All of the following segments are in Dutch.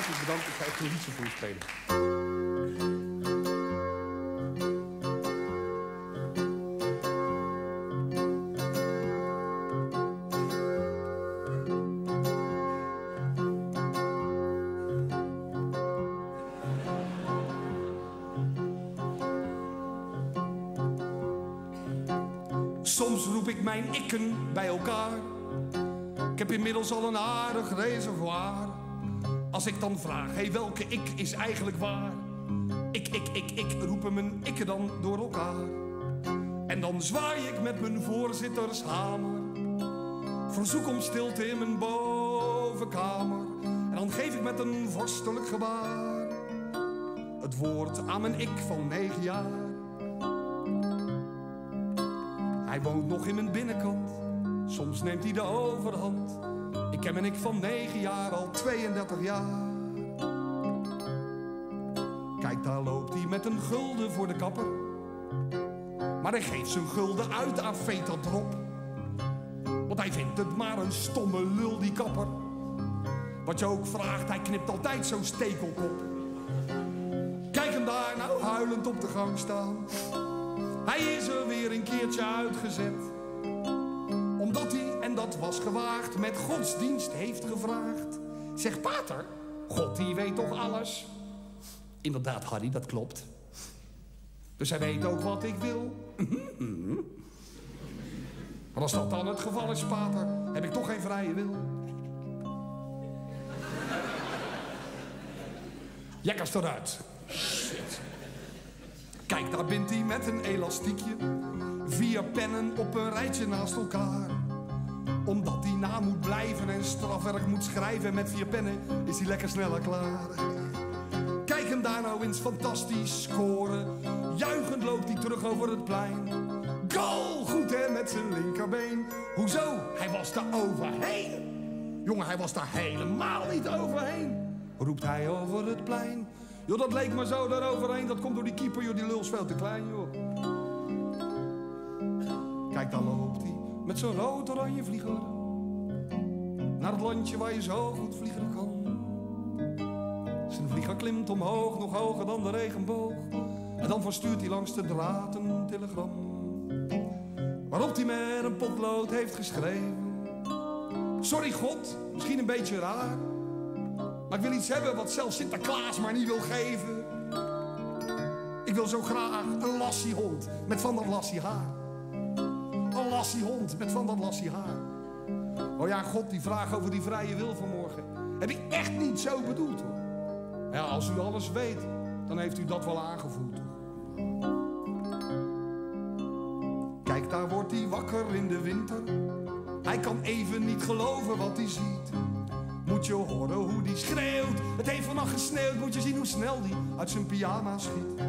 hartelijk bedankt. Ik ga echt een liedje voor u spelen. Soms roep ik mijn ikken bij elkaar. Ik heb inmiddels al een aardig reservoir. Als ik dan vraag, hé, welke ik is eigenlijk waar? Ik, ik, ik, ik, roepen mijn ikken dan door elkaar. En dan zwaai ik met mijn voorzittershamer. Verzoek om stilte in mijn bovenkamer. En dan geef ik met een vorstelijk gebaar het woord aan mijn ik van negen jaar. Hij woont nog in mijn binnenkant, soms neemt hij de overhand. Ken ik van negen jaar al 32 jaar. Kijk, daar loopt hij met een gulden voor de kapper. Maar hij geeft zijn gulden uit aan Veta Drop. Want hij vindt het maar een stomme lul, die kapper. Wat je ook vraagt, hij knipt altijd zo'n stekelkop. Kijk hem daar nou huilend op de gang staan. Hij is er weer een keertje uitgezet. Was gewaagd, met godsdienst heeft gevraagd. Zeg pater, God die weet toch alles? Inderdaad, Harry, dat klopt. Dus hij weet ook wat ik wil. Maar als dat dan het geval is, pater, heb ik toch geen vrije wil. Jekkers eruit. Shit. Kijk, daar bindt hij met een elastiekje. Vier pennen op een rijtje naast elkaar. Na moet blijven en strafwerk moet schrijven. Met vier pennen is hij lekker sneller klaar. Kijk hem daar nou eens fantastisch scoren. Juichend loopt hij terug over het plein. Goal! Goed hè, met zijn linkerbeen. Hoezo? Hij was daar overheen. Jongen, hij was daar helemaal niet overheen. Roept hij over het plein. Joh, dat leek maar zo daaroverheen. Dat komt door die keeper, joh. Die lul is veel te klein, joh. Kijk, daar loopt hij met zo'n rood-oranje vlieger. Naar het landje waar je zo goed vliegen kan. Zijn vlieger klimt omhoog, nog hoger dan de regenboog. En dan verstuurt hij langs de draad een telegram. Waarop hij met een potlood heeft geschreven. Sorry God, misschien een beetje raar. Maar ik wil iets hebben wat zelfs Sinterklaas maar niet wil geven. Ik wil zo graag een lassiehond met van dat lassie haar. Een lassiehond met van dat lassie haar. Oh ja, God, die vraag over die vrije wil van morgen. Heb ik echt niet zo bedoeld hoor. Ja, als u alles weet, dan heeft u dat wel aangevoeld hoor. Kijk, daar wordt hij wakker in de winter. Hij kan even niet geloven wat hij ziet. Moet je horen hoe die schreeuwt. Het heeft vannacht gesneeuwd. Moet je zien hoe snel die uit zijn pyjama schiet.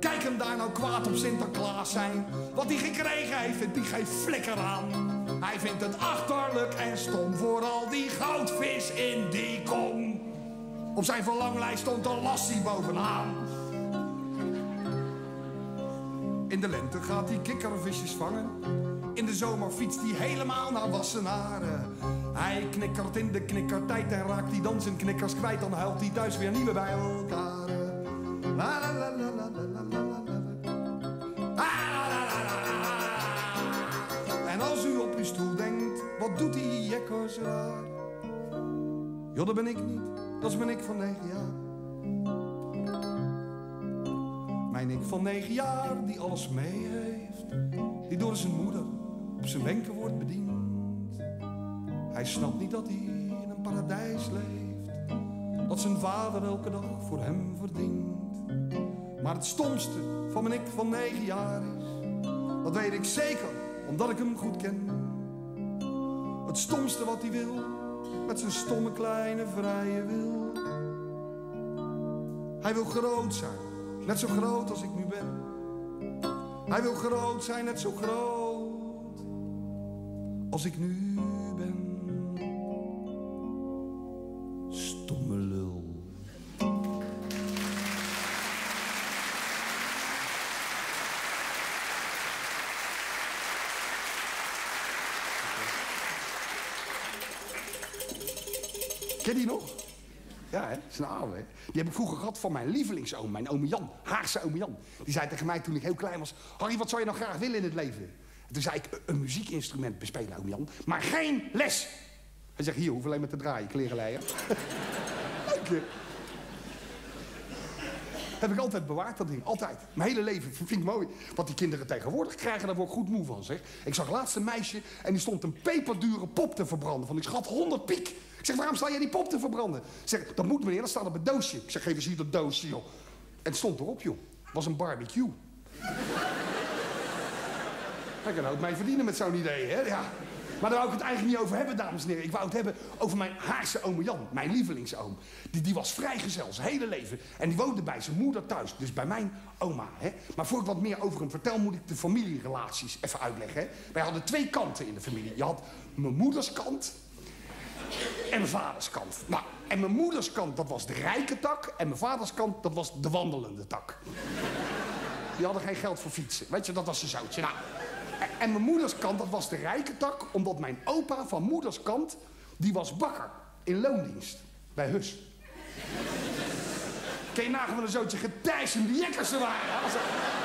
Kijk hem daar nou kwaad op Sinterklaas zijn. Wat hij gekregen heeft, hij geen flikker aan. Hij vindt het achterlijk en stom voor al die goudvis in die kom. Op zijn verlanglijst stond een lassie bovenaan. In de lente gaat hij kikkervisjes vangen. In de zomer fietst hij helemaal naar Wassenaren. Hij knikkert in de knikkertijd en raakt hij dan zijn knikkers kwijt. Dan huilt hij thuis weer nieuwe bij elkaar. Jo, dat ben ik niet, dat is mijn ik van negen jaar. Mijn ik van negen jaar, die alles mee heeft. Die door zijn moeder op zijn wenken wordt bediend. Hij snapt niet dat hij in een paradijs leeft. Dat zijn vader elke dag voor hem verdient. Maar het stomste van mijn ik van negen jaar is. Dat weet ik zeker, omdat ik hem goed ken. Het stomste wat hij wil, met zijn stomme kleine vrije wil. Hij wil groot zijn, net zo groot als ik nu ben. Hij wil groot zijn, net zo groot als ik nu Ja, hè? Dat is een oude, hè? Die heb ik vroeger gehad van mijn lievelingsoom, mijn oom Jan. Haagse oom Jan. Die zei tegen mij toen ik heel klein was... Harry, wat zou je nou graag willen in het leven? En toen zei ik, een muziekinstrument bespelen, oom Jan. Maar geen les. Hij zegt, hier, hoef alleen maar te draaien, klerenleier. Hè? Heb ik altijd bewaard, dat ding. Altijd. Mijn hele leven. Vind ik mooi. Wat die kinderen tegenwoordig krijgen, daar word ik goed moe van, zeg. Ik zag laatst een meisje en die stond een peperdure pop te verbranden. Van, ik schat 100 piek. Ik zeg, waarom sta jij die pop te verbranden? Zeg, dat moet meneer, dat staat op het doosje. Ik zeg, geef eens hier dat doosje, joh. En het stond erop, joh. Was een barbecue. Hij kan ook mee verdienen met zo'n idee, hè? Ja. Maar daar wou ik het eigenlijk niet over hebben, dames en heren. Ik wou het hebben over mijn Haagse oom Jan, mijn lievelingsoom. Die, die was vrijgezel, zijn hele leven. En die woonde bij zijn moeder thuis, dus bij mijn oma. Hè? Maar voor ik wat meer over hem vertel, moet ik de familierelaties even uitleggen. Hè? Wij hadden twee kanten in de familie. Je had mijn moeders kant en mijn vaders kant. Nou, en mijn moeders kant, dat was de rijke tak. En mijn vaders kant, dat was de wandelende tak. Die hadden geen geld voor fietsen. Weet je, dat was een zoutje. Nou, en mijn moeders kant, dat was de rijke tak, omdat mijn opa van moeders kant, die was bakker in loondienst bij Hus. Kun je nagaan een zootje getijsende jekkers ze waren.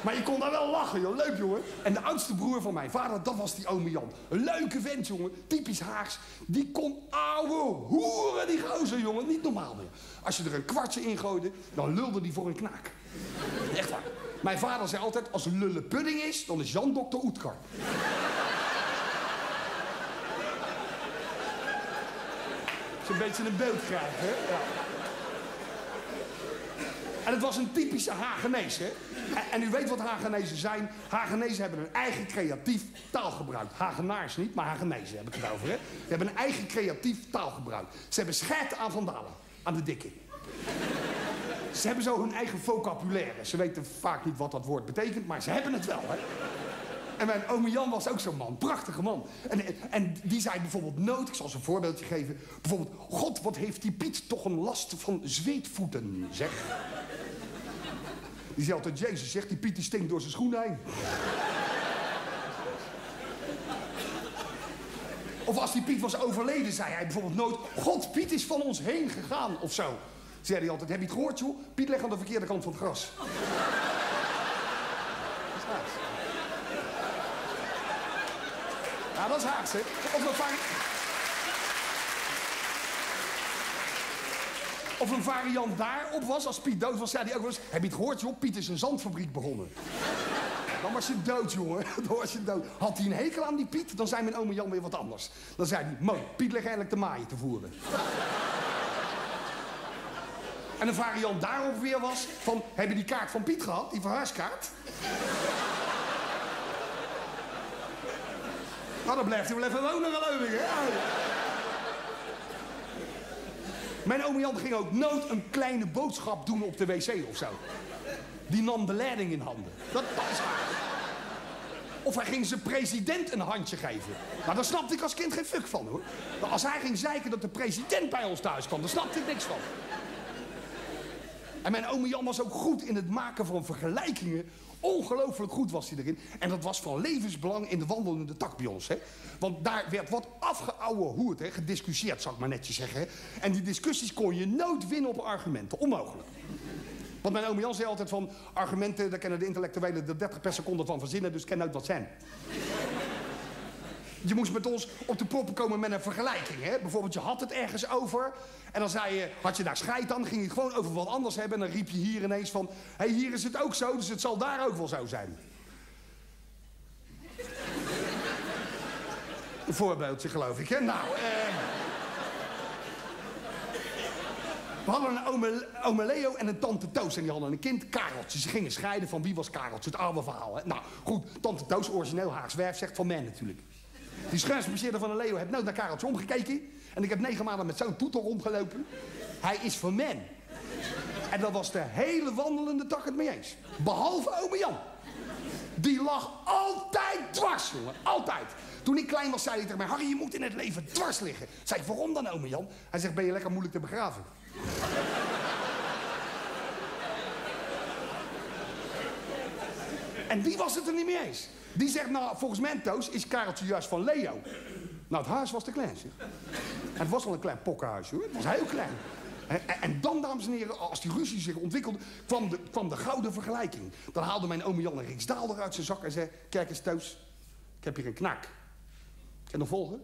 Maar je kon daar wel lachen, joh. Leuk, jongen. En de oudste broer van mijn vader, dat was die ome Jan. Een leuke vent, jongen. Typisch Haags. Die kon ouwe hoeren, die gozer, jongen. Niet normaal meer. Als je er een kwartje in gooide, dan lulde die voor een knaak. Echt waar. Mijn vader zei altijd, als lulle pudding is, dan is Jan dokter Oetkar. Is een beetje een beeld krijgen, hè? Ja. En het was een typische Hagenees, hè? En, en, u weet wat Hagenezen zijn. Hagenezen hebben een eigen creatief taalgebruik. Hagenaars niet, maar Hagenezen heb ik het over, hè? Ze hebben een eigen creatief taalgebruik. Ze hebben scheid aan vandalen, aan de dikke. Ze hebben zo hun eigen vocabulaire. Ze weten vaak niet wat dat woord betekent, maar ze hebben het wel, hè? En mijn oom Jan was ook zo'n man, prachtige man. En, en die zei bijvoorbeeld nooit, ik zal ze een voorbeeldje geven. Bijvoorbeeld, god, wat heeft die Piet toch een last van zweetvoeten, zeg. Die zei altijd, Jezus zegt, die Piet die stinkt door zijn schoenen heen. Of als die Piet was overleden, zei hij bijvoorbeeld nooit... God, Piet is van ons heen gegaan, of zo. Zei hij altijd, heb je het gehoord, joh? Piet ligt aan de verkeerde kant van het gras. Ja, dat is Haags, hè? Of een, vari... of een variant daarop was, als Piet dood was, zei hij ook wel eens... Heb je het gehoord, joh? Piet is een zandfabriek begonnen. Dan was je dood, jongen. Dan was je dood. Had hij een hekel aan die Piet, dan zei mijn oom Jan weer wat anders. Dan zei hij, mooi, Piet ligt eigenlijk de maaien te voeren. En een variant daarop weer was van, heb je die kaart van Piet gehad? Die verhuiskaart? Nou, dan blijft hij wel even wonen, geloof ik, hè? Mijn oom Jan ging ook nooit een kleine boodschap doen op de wc of zo. Die nam de leiding in handen. Dat, dat is Of hij ging zijn president een handje geven. Maar daar snapte ik als kind geen fuck van, hoor. Als hij ging zeiken dat de president bij ons thuis kwam, daar snapte ik niks van. En mijn oom Jan was ook goed in het maken van vergelijkingen. Ongelooflijk goed was hij erin. En dat was van levensbelang in de wandelende tak bij ons. Hè? Want daar werd wat afgeouwe hoed, hè? gediscussieerd, zou ik maar netjes zeggen. En die discussies kon je nooit winnen op argumenten. Onmogelijk. Want mijn oom Jan zei altijd van... argumenten, daar kennen de intellectuelen er 30 per seconde van verzinnen... dus ken uit wat zijn. Je moest met ons op de proppen komen met een vergelijking. Hè? Bijvoorbeeld, je had het ergens over. En dan zei je, had je daar scheid aan, ging je het gewoon over wat anders hebben. En dan riep je hier ineens van, hé, hey, hier is het ook zo, dus het zal daar ook wel zo zijn. Een voorbeeldje, geloof ik, hè? Nou, eh... We hadden een ome, Leo en een tante Toos. En die hadden een kind, Kareltje. Ze gingen scheiden van wie was Kareltje, het oude verhaal. Hè? Nou, goed, tante Toos, origineel Haags werf, zegt van mij natuurlijk. Die schuinsbezeerder van de Leo heeft nooit naar Kareltje omgekeken. En ik heb negen maanden met zo'n toeter rondgelopen. Hij is van men. En dat was de hele wandelende dag het mee eens. Behalve ome Jan. Die lag altijd dwars, jongen. Altijd. Toen ik klein was, zei hij tegen mij... Harry, je moet in het leven dwars liggen. Zei ik, waarom dan, ome Jan? Hij zegt, ben je lekker moeilijk te begraven? en die was het er niet mee eens. Die zegt, nou, volgens Mento's is Kareltje juist van Leo. Nou, het huis was te klein, zeg. En het was wel een klein pokkenhuis, hoor. Het was heel klein. En, en, dan, dames en heren, als die ruzie zich ontwikkelde... kwam de, kwam de gouden vergelijking. Dan haalde mijn oom Jan een riksdaalder uit zijn zak en zei... Kijk eens thuis, ik heb hier een knak. Je nog volgen?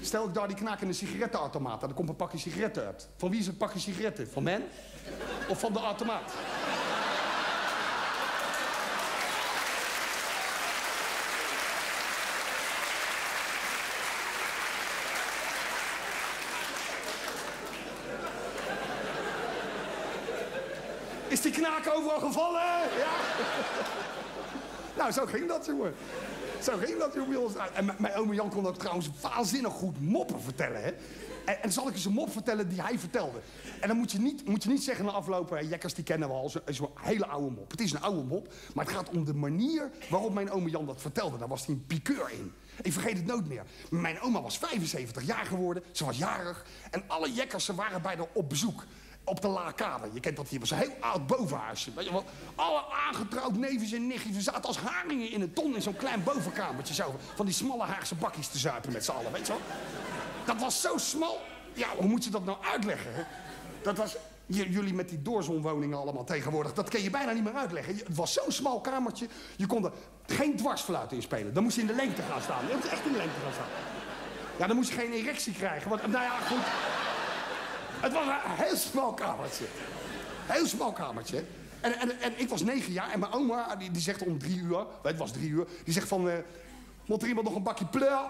Stel ik daar die knak in een sigarettenautomaat... dan komt een pakje sigaretten uit. Van wie is het pakje sigaretten? Van men? Of van de automaat? Is die knaak overal gevallen? Ja. nou, zo ging dat, jongen. Zo ging dat, jongen. En mijn oom Jan kon ook trouwens waanzinnig goed moppen vertellen, hè. En, en, zal ik eens een mop vertellen die hij vertelde. En dan moet je niet, moet je niet zeggen na aflopen... jekkers, die kennen we al, zo'n zo hele oude mop. Het is een oude mop, maar het gaat om de manier... waarop mijn oom Jan dat vertelde. Daar was hij een piqueur in. Ik vergeet het nooit meer. Mijn oma was 75 jaar geworden, ze was jarig... en alle jekkers ze waren bij op bezoek op de Laakade. Je kent dat hier, was een heel oud bovenhuisje. Weet je wel? Alle aangetrouwd neefjes en nichtjes. Zaten als haringen in een ton in zo'n klein bovenkamertje. Zo, van die smalle Haagse bakjes te zuipen met z'n allen, weet je wel. Dat was zo smal. Ja, hoe moet je dat nou uitleggen? Dat was... Jullie met die doorzonwoningen allemaal tegenwoordig, dat kun je bijna niet meer uitleggen. Het was zo'n smal kamertje, je kon geen dwarsfluit in spelen. Dan moest je in de lengte gaan staan. Je moest echt in de lengte gaan staan. Ja, dan moest je geen erectie krijgen. Want, nou ja, goed. Het was een heel smal kamertje. Heel smal kamertje. En, en, en ik was negen jaar en mijn oma, die, die zegt om drie uur, het was drie uur, die zegt van, uh, moet er iemand nog een bakje pleur?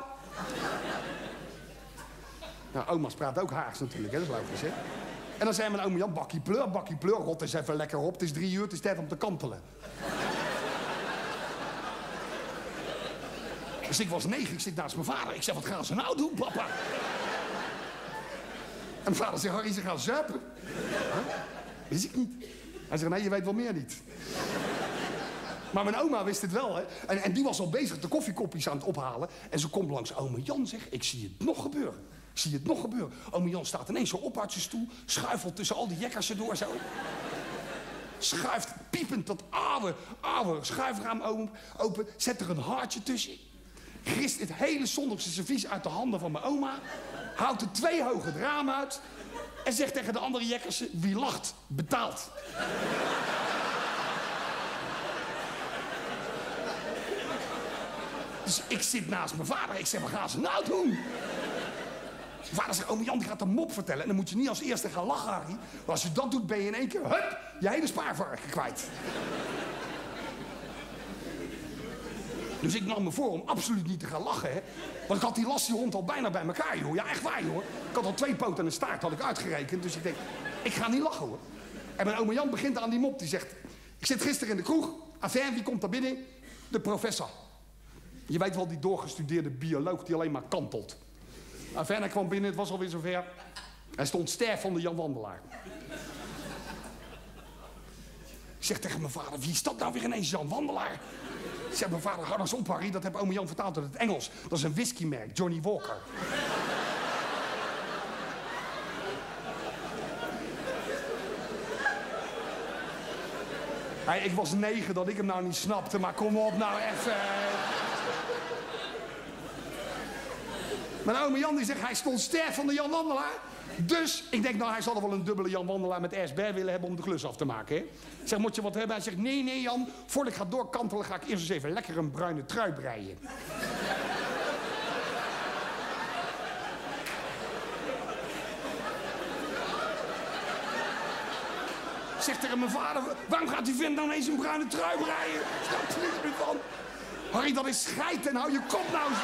nou, oma's praten ook Haags natuurlijk, hè? dat is logisch, hè? En dan zei mijn oma Jan, bakkie pleur, bakkie pleur, rot eens even lekker op, het is drie uur, het is tijd om te kantelen. dus ik was negen, ik zit naast mijn vader. Ik zeg, wat gaan ze nou doen, papa? En mijn vader zegt, Harry, ze gaan zuipen. Huh? Wist ik niet. Hij zegt, nee, je weet wel meer niet. Maar mijn oma wist het wel, hè. En, en die was al bezig de koffiekopjes aan het ophalen. En ze komt langs ome Jan, zeg, ik zie het nog gebeuren. Ik zie het nog gebeuren. Ome Jan staat ineens zo op uit stoel, schuifelt tussen al die jekkers erdoor zo. Schuift piepend dat oude, oude schuifraam open, zet er een hartje tussen. Grist het hele zondagse servies uit de handen van mijn oma houdt er twee hoge ramen uit... en zegt tegen de andere jekkers, wie lacht, betaalt. Dus ik zit naast mijn vader. Ik zeg, wat gaan ze nou doen? Mijn vader zegt, oom Jan gaat een mop vertellen. En dan moet je niet als eerste gaan lachen, Harry. Maar als je dat doet, ben je in één keer, hup, je hele spaarvarken kwijt. Dus ik nam me voor om absoluut niet te gaan lachen, hè. Want ik had die lastige hond al bijna bij elkaar, joh. Ja, echt waar, joh. Ik had al twee poten en een staart had ik uitgerekend. Dus ik denk, ik ga niet lachen, hoor. En mijn oma Jan begint aan die mop. Die zegt, ik zit gisteren in de kroeg. Afijn, wie komt daar binnen? De professor. Je weet wel, die doorgestudeerde bioloog die alleen maar kantelt. Hij kwam binnen, het was alweer zover. Hij stond sterf van de Jan Wandelaar. Ik zeg tegen mijn vader, wie is dat nou weer ineens Jan Wandelaar? Zeg mijn vader, eens op Harry, dat heb ome Jan vertaald uit het Engels. Dat is een whiskymerk, Johnny Walker. Ik was negen dat ik hem nou niet snapte, maar kom op nou even. Mijn ome Jan die zegt, hij stond sterk van de Jan Wandelaar. Dus ik denk, nou, hij zal er wel een dubbele Jan Wandelaar met SB willen hebben om de klus af te maken. Hè? Ik zeg, moet je wat hebben? Hij zegt, nee, nee, Jan. Voordat ik ga doorkantelen, ga ik eerst eens even lekker een bruine trui breien. Zegt tegen mijn vader, waarom gaat die vent dan eens een bruine trui breien? Snap er niks meer van. Harry, dat is scheid en hou je kop nou eens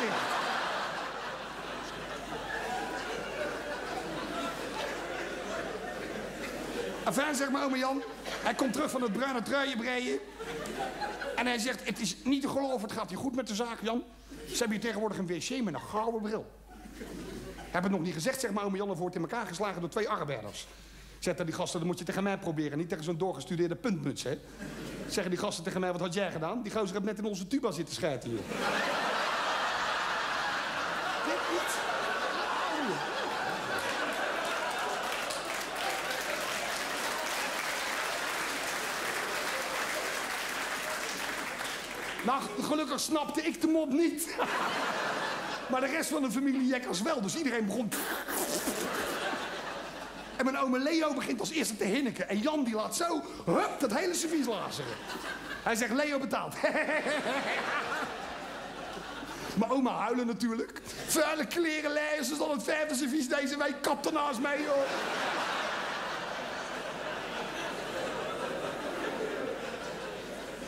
Enfin, zeg maar, ome Jan. Hij komt terug van het bruine truien breien. En hij zegt, het is niet te geloven, het gaat hier goed met de zaak, Jan. Ze hebben hier tegenwoordig een wc met een gouden bril. Heb het nog niet gezegd, zeg maar, ome Jan, en wordt in elkaar geslagen door twee arbeiders. Zegt die gasten, dan moet je tegen mij proberen, niet tegen zo'n doorgestudeerde puntmuts, hè. Zeggen die gasten tegen mij, wat had jij gedaan? Die gozer heeft net in onze tuba zitten schijten hier. Nou, gelukkig snapte ik de mop niet. Maar de rest van de familie jekkers wel. Dus iedereen begon... En mijn oma Leo begint als eerste te hinniken. En Jan die laat zo, hup, dat hele servies lazeren. Hij zegt, Leo betaalt. Mijn oma huilen natuurlijk. Vuile kleren lezen, ze dan het verve servies deze week. Kap ernaast mee, hoor.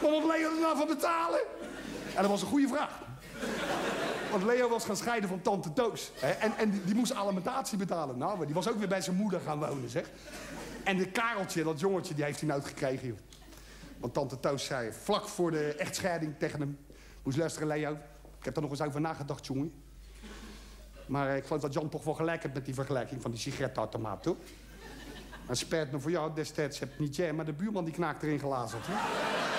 Maar wat Leo er nou van betalen? En dat was een goede vraag. Want Leo was gaan scheiden van tante Toos. Hè? En, en die, moest alimentatie betalen. Nou, die was ook weer bij zijn moeder gaan wonen, zeg. En de Kareltje, dat jongetje, die heeft hij nooit gekregen. Want tante Toos zei vlak voor de echtscheiding tegen hem... Moest luisteren, Leo. Ik heb er nog eens over nagedacht, jongen. Maar eh, ik geloof dat Jan toch wel gelijk heeft met die vergelijking van die sigarettenautomaat, toch? Maar spijt me voor jou, destijds heb niet jij, maar de buurman die knaakt erin gelazerd, hè?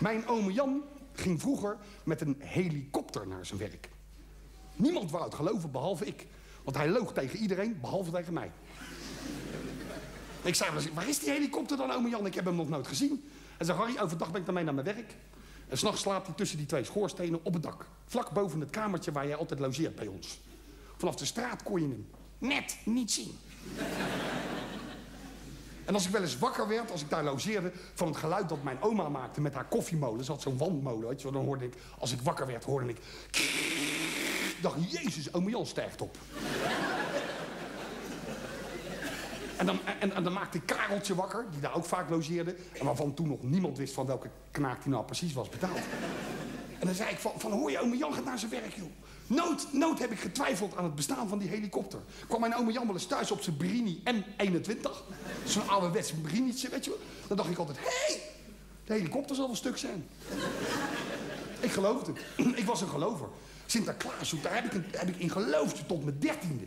Mijn oom Jan ging vroeger met een helikopter naar zijn werk. Niemand wou het geloven, behalve ik. Want hij loog tegen iedereen, behalve tegen mij. ik zei, waar is die helikopter dan, oom Jan? Ik heb hem nog nooit gezien. Hij zei, Harry, overdag ben ik daarmee naar mijn werk. En s'nachts slaapt hij tussen die twee schoorstenen op het dak. Vlak boven het kamertje waar jij altijd logeert bij ons. Vanaf de straat kon je hem net niet zien. En als ik wel eens wakker werd, als ik daar logeerde... van het geluid dat mijn oma maakte met haar koffiemolen... ze had zo'n wandmolen, weet je dan hoorde ik... als ik wakker werd, hoorde ik... Dacht, jezus, ome Jan stijgt op. En dan, en, dan maakte ik Kareltje wakker, die daar ook vaak logeerde... en waarvan toen nog niemand wist van welke knaak die nou precies was betaald. En dan zei ik van, van hoor je, ome Jan gaat naar zijn werk, joh. Nooit, nooit heb ik getwijfeld aan het bestaan van die helikopter. Kwam mijn ome Jan wel eens thuis op zijn Brini M21. Zo'n ouderwets Brinietje, weet je wel. Dan dacht ik altijd, hé, hey, de helikopter zal wel stuk zijn. ik geloofde. ik was een gelover. Sinterklaas, daar heb ik, heb ik in geloofd tot mijn dertiende.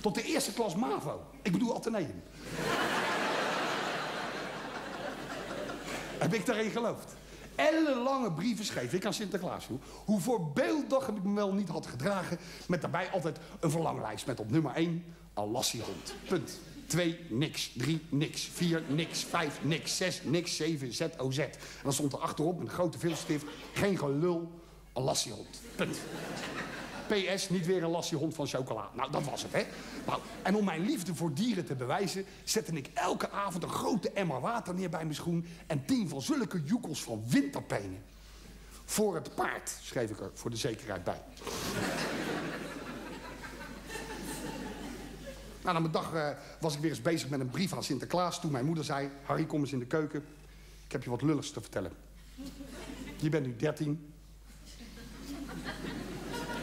Tot de eerste klas MAVO. Ik bedoel Atheneum. heb ik daarin geloofd ellenlange brieven schreef ik aan Sinterklaas. Hoe voorbeeldig heb ik me wel niet had gedragen. Met daarbij altijd een verlanglijst met op nummer 1 Alassiehond. Punt. 2, niks. 3, niks. 4, niks. 5, niks. 6, niks. 7, Z-O-Z. En dan stond er achterop een grote vilstift... geen gelul, Alassiehond. Punt. PS, niet weer een lassie hond van chocola. Nou, dat was het, hè? Nou, en om mijn liefde voor dieren te bewijzen... zette ik elke avond een grote emmer water neer bij mijn schoen... en tien van zulke joekels van winterpenen. Voor het paard, schreef ik er voor de zekerheid bij. nou, na mijn dag uh, was ik weer eens bezig met een brief aan Sinterklaas... toen mijn moeder zei... Harry, kom eens in de keuken. Ik heb je wat lulligs te vertellen. Je bent nu dertien.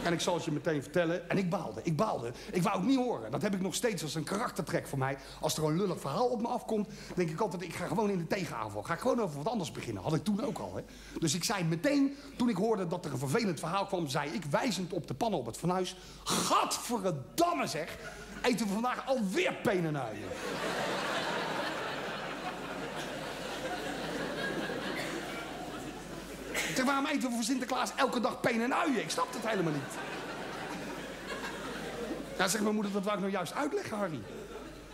En ik zal het je meteen vertellen. En ik baalde, ik baalde. Ik wou het niet horen. Dat heb ik nog steeds als een karaktertrek voor mij. Als er een lullig verhaal op me afkomt, denk ik altijd... ik ga gewoon in de tegenaanval. Ga ik gewoon over wat anders beginnen. Had ik toen ook al, hè. Dus ik zei meteen, toen ik hoorde dat er een vervelend verhaal kwam... zei ik, wijzend op de pannen op het fornuis... Gadverdamme zeg, eten we vandaag alweer penenuien. Zeg, waarom eten we voor Sinterklaas elke dag peen en uien? Ik snap het helemaal niet. Ja, zeg mijn moeder, dat wou ik nou juist uitleggen, Harry.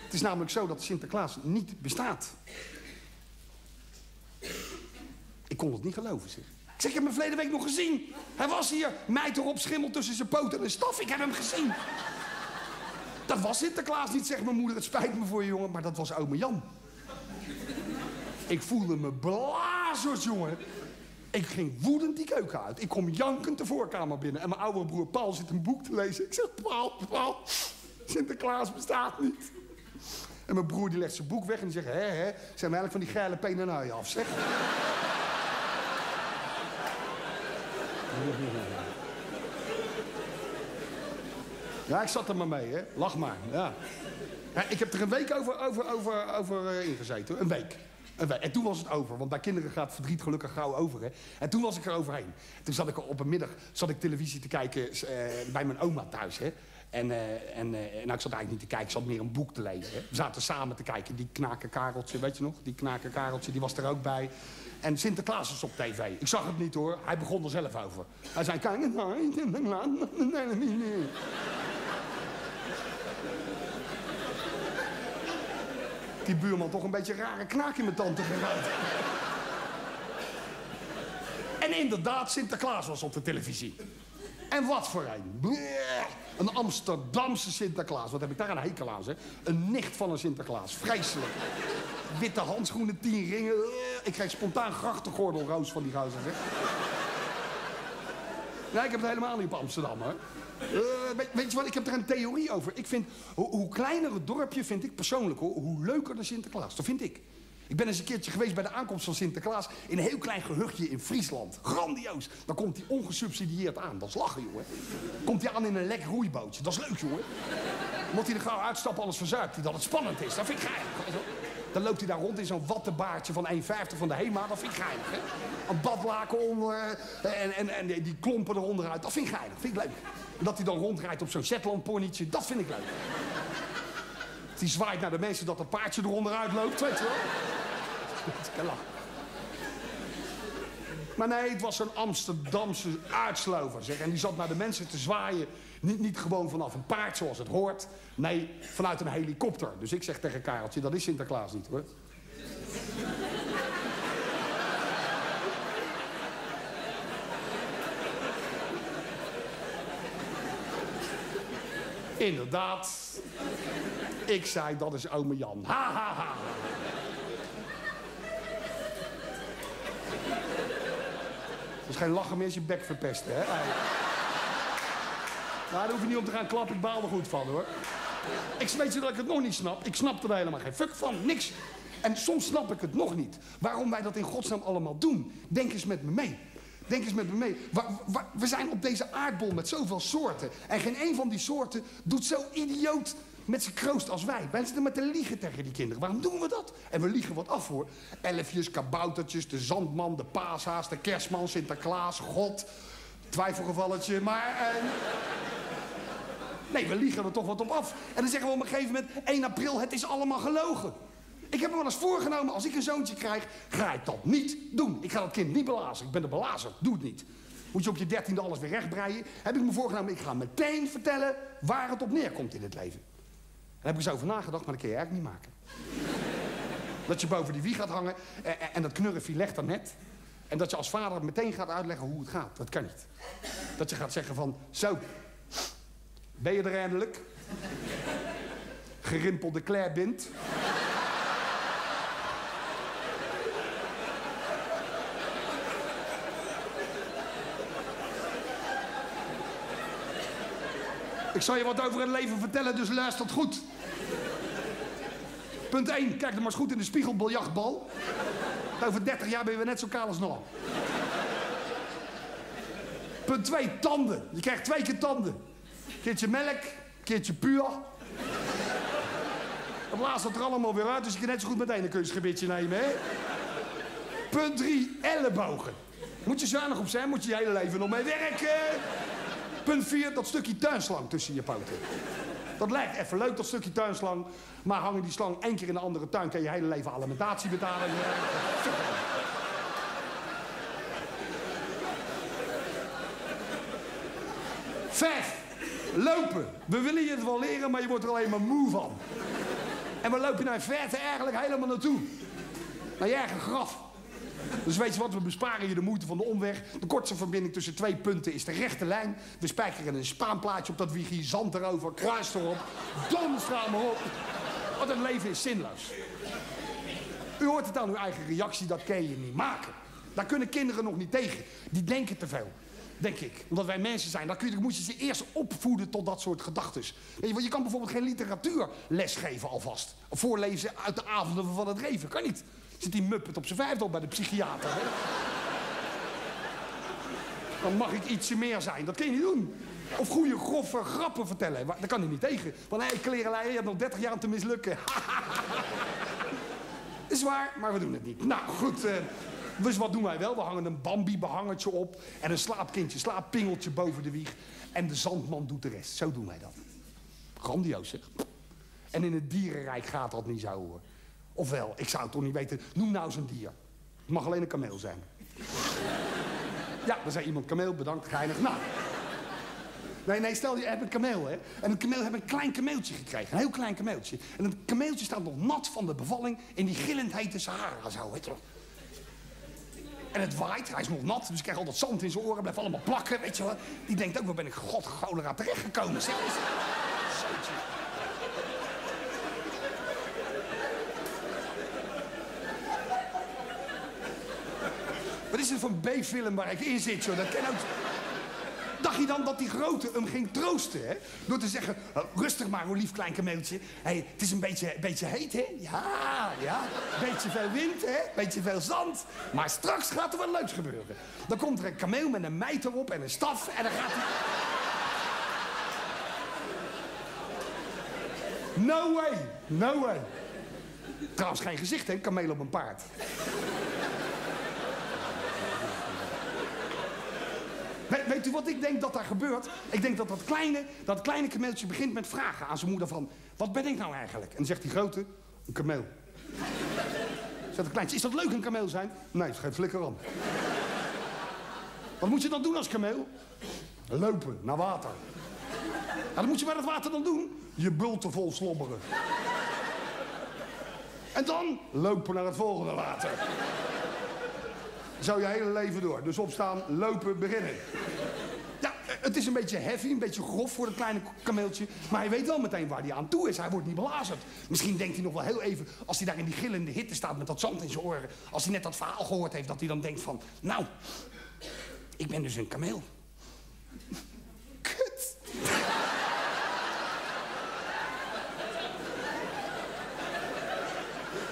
Het is namelijk zo dat Sinterklaas niet bestaat. Ik kon het niet geloven, zeg. Ik zeg, ik heb hem verleden week nog gezien. Hij was hier, mijt erop, schimmel tussen zijn poten en een staf. Ik heb hem gezien. Dat was Sinterklaas niet, zegt mijn moeder. Het spijt me voor je, jongen, maar dat was ome Jan. Ik voelde me blazers, jongen. Ik ging woedend die keuken uit. Ik kom jankend de voorkamer binnen. En mijn oude broer Paul zit een boek te lezen. Ik zeg, Paul, Paul, Sinterklaas bestaat niet. En mijn broer die legt zijn boek weg en zegt, hè, hè, zijn we eigenlijk van die geile penenui af, zeg. Ja, ik zat er maar mee, hè. Lach maar, ja. ja ik heb er een week over, over, over, over uh, ingezeten, een week. En toen was het over, want bij kinderen gaat verdriet gelukkig gauw over. Hè? En toen was ik er overheen. Toen zat ik op een middag zat ik televisie te kijken uh, bij mijn oma thuis. Hè? En, uh, en uh, nou, ik zat eigenlijk niet te kijken, ik zat meer een boek te lezen. We zaten samen te kijken. Die knaken Kareltje, weet je nog? Die knaken Kareltje, die was er ook bij. En Sinterklaas was op tv. Ik zag het niet hoor, hij begon er zelf over. Hij zei, kijk nou, Sinterklaas. Die buurman toch een beetje rare knaak in mijn tante geruid. En inderdaad, Sinterklaas was op de televisie. En wat voor een. Een Amsterdamse Sinterklaas. Wat heb ik daar een hekel zeg. Een nicht van een Sinterklaas. Vreselijk. Witte handschoenen, tien ringen. Ik krijg spontaan grachtengordelroos van die gozer, zeg. Nee, ik heb het helemaal niet op Amsterdam, hoor. Uh, weet, je wat, ik heb er een theorie over. Ik vind, hoe, hoe kleiner het dorpje, vind ik persoonlijk, hoe, hoe leuker de Sinterklaas. Dat vind ik. Ik ben eens een keertje geweest bij de aankomst van Sinterklaas... in een heel klein gehuchtje in Friesland. Grandioos. Dan komt hij ongesubsidieerd aan. Dat is lachen, jongen. Komt hij aan in een lek roeibootje. Dat is leuk, jongen. Moet hij er gauw uitstappen, alles verzuipt hij. Dat het spannend is. Dat vind ik geinig. Dan loopt hij daar rond in zo'n wattenbaardje van 1,50 van de HEMA. Dat vind ik geinig, hè? Een badlaken onder en, en, en die klompen eronder uit. Dat vind ik geinig. Dat vind ik leuk. Dat hij dan rondrijdt op zo'n Shetland ponytje. Dat vind ik leuk. Die zwaait naar de mensen dat het paardje eronder uitloopt, weet je wel. Maar nee, het was een Amsterdamse uitslover, zeg. En die zat naar de mensen te zwaaien. Niet, niet gewoon vanaf een paard zoals het hoort. Nee, vanuit een helikopter. Dus ik zeg tegen Kareltje, dat is Sinterklaas niet, hoor. Inderdaad. Ik zei, dat is ome Jan. Ha, ha, ha. is geen lachen meer als je bek verpesten, hè? Nou, daar hoef je niet om te gaan klappen. Ik baal er goed van, hoor. Ik weet je dat ik het nog niet snap. Ik snap er helemaal geen fuck van. Niks. En soms snap ik het nog niet. Waarom wij dat in godsnaam allemaal doen. Denk eens met me mee. Denk eens met me mee. We zijn op deze aardbol met zoveel soorten. En geen een van die soorten doet zo idioot met zijn kroost als wij. Wij zitten met te liegen tegen die kinderen. Waarom doen we dat? En we liegen wat af hoor. Elfjes, kaboutertjes, de zandman, de paashaas, de kerstman, Sinterklaas, God. Twijfelgevalletje, maar... Eh... Nee, we liegen er toch wat op af. En dan zeggen we op een gegeven moment, 1 april, het is allemaal gelogen. Ik heb me wel eens voorgenomen, als ik een zoontje krijg, ga ik dat niet doen. Ik ga dat kind niet belazen. Ik ben de belazer. Doe het niet. Moet je op je dertiende alles weer rechtbreien. Heb ik me voorgenomen, ik ga meteen vertellen waar het op neerkomt in het leven. Daar heb ik eens over nagedacht, maar dat kun je eigenlijk niet maken. dat je boven die wie gaat hangen en, en dat knurrefie legt dan net. En dat je als vader meteen gaat uitleggen hoe het gaat. Dat kan niet. Dat je gaat zeggen van, zo, ben je er eindelijk? Gerimpelde Claire Ik zal je wat over het leven vertellen, dus luister het goed. Punt 1. Kijk er maar eens goed in de spiegel, biljartbal. Over 30 jaar ben je weer net zo kaal als nog. Punt 2. Tanden. Je krijgt twee keer tanden. Keertje melk, keertje puur. Het blaast het er allemaal weer uit, dus je kan net zo goed meteen een kunstgebitje nemen, hè? Punt 3. Ellebogen. Moet je zuinig op zijn, moet je je hele leven nog mee werken. Punt 4, dat stukje tuinslang tussen je poten. Dat lijkt even leuk, dat stukje tuinslang. Maar hangen die slang één keer in een andere tuin... kan je hele leven alimentatie betalen. Vijf. Lopen. We willen je het wel leren, maar je wordt er alleen maar moe van. En je nou in verte eigenlijk helemaal naartoe? Naar je eigen graf. Dus weet je wat, we besparen je de moeite van de omweg. De kortste verbinding tussen twee punten is de rechte lijn. We spijkeren een spaanplaatje op dat wiegje, zand erover, kruis erop. Donstra maar op. Want het leven is zinloos. U hoort het aan uw eigen reactie, dat kan je niet maken. Daar kunnen kinderen nog niet tegen. Die denken te veel. Denk ik. Omdat wij mensen zijn. Dan moet je ze eerst opvoeden tot dat soort gedachten. Je, je kan bijvoorbeeld geen literatuurles geven alvast. Voorlezen uit de avonden van het leven. Kan niet. Zit die muppet op zijn vijfde op bij de psychiater. Hè? Dan mag ik ietsje meer zijn. Dat kun je niet doen. Of goede, grove grappen vertellen. Daar kan hij niet tegen. Want hé, hey, klerenlei, je hebt nog 30 jaar om te mislukken. is waar, maar we doen het niet. Nou, goed. Uh, dus wat doen wij wel? We hangen een Bambi-behangertje op. En een slaapkindje, slaappingeltje boven de wieg. En de zandman doet de rest. Zo doen wij dat. Grandioos, zeg. En in het dierenrijk gaat dat niet zo, hoor. Ofwel, ik zou het toch niet weten. Noem nou eens een dier. Het mag alleen een kameel zijn. Ja, dan zei iemand kameel, bedankt, geinig. Nou. Nee, nee, stel je hebt een kameel, hè. En een kameel heeft een klein kameeltje gekregen. Een heel klein kameeltje. En het kameeltje staat nog nat van de bevalling in die gillend hete Sahara, zo, weet je wel. En het waait, hij is nog nat, dus ik krijg al dat zand in zijn oren, blijft allemaal plakken, weet je wel. Die denkt ook, waar ben ik god cholera terechtgekomen, zeg. Zootje. Wat is dit voor een B-film waar ik in zit, joh? Dat ken. Dacht je dan dat die grote hem ging troosten, hè? Door te zeggen, "Oh, rustig maar, hoe lief klein kameeltje. Hey, het is een beetje, beetje heet, hè? Ja, ja. Beetje veel wind, hè? Beetje veel zand. Maar straks gaat er wat leuks gebeuren. Dan komt er een kameel met een meid erop en een staf en dan gaat hij... No way, no way. Trouwens, geen gezicht, hè? Kameel op een paard. We- weet u wat ik denk dat daar gebeurt? Ik denk dat dat kleine, dat kleine kameeltje begint met vragen aan zijn moeder van... Wat ben ik nou eigenlijk? En zegt die grote, een kameel. Zegt de kleintje, is dat leuk een kameel zijn? Nee, het geeft flikker aan. Wat moet je dan doen als kameel? Lopen, naar water. Ja, dan moet je bij dat water dan doen? Je bulten vol slobberen. En dan lopen naar het volgende water. Zo je hele leven door. Dus opstaan, lopen, beginnen. Ja, het is een beetje heavy, een beetje grof voor het kleine kameeltje. Maar hij weet wel meteen waar hij aan toe is. Hij wordt niet belazerd. Misschien denkt hij nog wel heel even, als hij daar in die gillende hitte staat met dat zand in zijn oren. Als hij net dat verhaal gehoord heeft, dat hij dan denkt van... Nou, ik ben dus een kameel. Kut.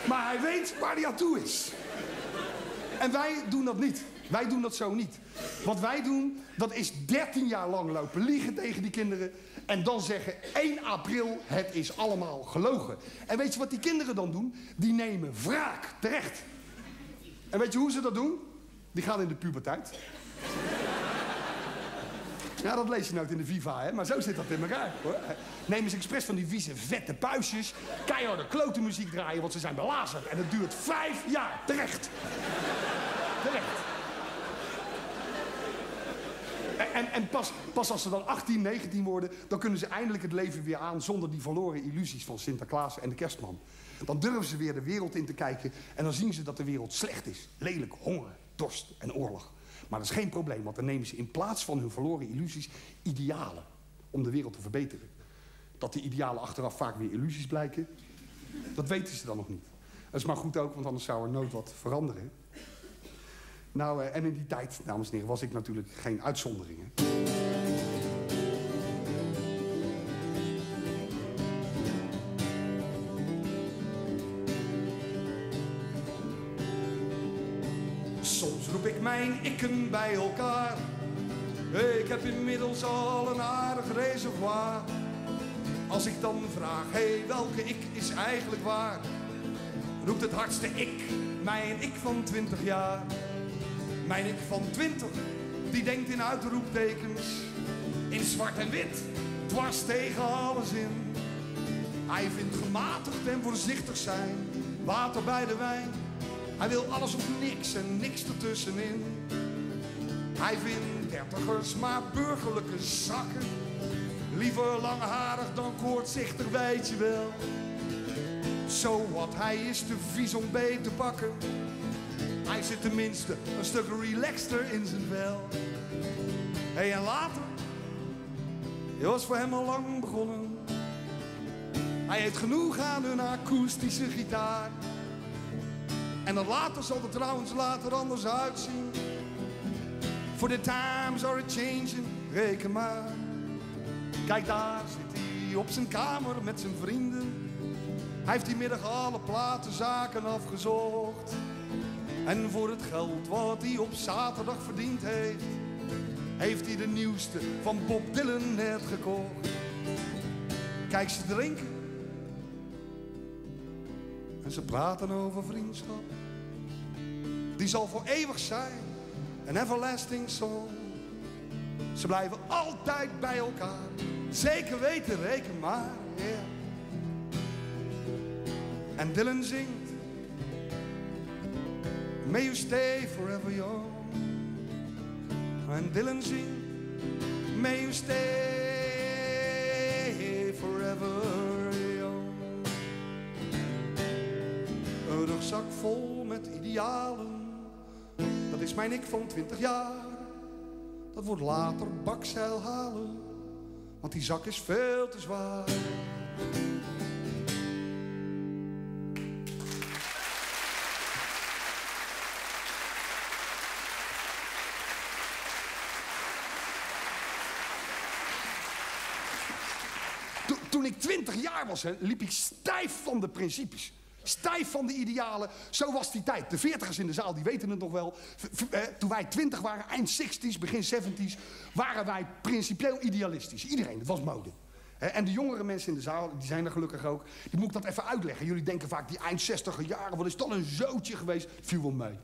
Maar hij weet waar hij aan toe is. En wij doen dat niet. Wij doen dat zo niet. Wat wij doen, dat is 13 jaar lang lopen liegen tegen die kinderen. En dan zeggen 1 april, het is allemaal gelogen. En weet je wat die kinderen dan doen? Die nemen wraak, terecht. En weet je hoe ze dat doen? Die gaan in de puberteit. Ja, dat lees je nooit in de Viva, hè? maar zo zit dat in elkaar. Hoor. Nemen ze expres van die vieze, vette puistjes, keiharde klote muziek draaien, want ze zijn belazerd. En dat duurt vijf jaar, terecht. terecht. En, en, en pas, pas als ze dan 18, 19 worden, dan kunnen ze eindelijk het leven weer aan zonder die verloren illusies van Sinterklaas en de kerstman. Dan durven ze weer de wereld in te kijken en dan zien ze dat de wereld slecht is. Lelijk, honger, dorst en oorlog. Maar dat is geen probleem, want dan nemen ze in plaats van hun verloren illusies idealen om de wereld te verbeteren. Dat die idealen achteraf vaak weer illusies blijken, dat weten ze dan nog niet. Dat is maar goed ook, want anders zou er nooit wat veranderen. Nou, eh, en in die tijd, dames en heren, was ik natuurlijk geen uitzondering. Hè? Mijn ikken bij elkaar. Ik heb inmiddels al een aardig reservoir. Als ik dan vraag, hé, hey, welke ik is eigenlijk waar? Roept het hardste ik, mijn ik van 20 jaar. Mijn ik van 20, die denkt in uitroeptekens. In zwart en wit, dwars tegen alles in. Hij vindt gematigd en voorzichtig zijn, water bij de wijn. Hij wil alles of niks en niks ertussenin. Hij vindt dertigers maar burgerlijke zakken. Liever langharig dan koortsichtig, weet je wel. Zo wat, hij is te vies om beet te pakken. Hij zit tenminste een stuk relaxter in zijn vel. Hey, en later, het was voor hem al lang begonnen. Hij heeft genoeg aan een akoestische gitaar. En dan later zal het trouwens later anders uitzien. For the times are a-changing, reken maar. Kijk, daar zit hij op zijn kamer met zijn vrienden. Hij heeft die middag alle platenzaken afgezocht. En voor het geld wat hij op zaterdag verdiend heeft, heeft hij de nieuwste van Bob Dylan net gekocht. Kijk, ze drinken. En ze praten over vriendschap. Die zal voor eeuwig zijn. Een everlasting song. Ze blijven altijd bij elkaar. Zeker weten, reken maar. Yeah. En Dylan zingt. May you stay forever young. En Dylan zingt. May you stay forever young. Een rugzak vol met idealen, dat is mijn ik van twintig jaar. Dat wordt later bakzeil halen, want die zak is veel te zwaar. toen ik twintig jaar was, liep ik stijf van de principes. Stijf van de idealen. Zo was die tijd. De veertigers in de zaal, die weten het nog wel. toen wij twintig waren, eind 60s, begin 70s... waren wij principieel idealistisch. Iedereen, het was mode. En de jongere mensen in de zaal, die zijn er gelukkig ook... die moet ik dat even uitleggen. Jullie denken vaak, die eind 60 jaren... wat is dat een zootje geweest? Viel wel mee.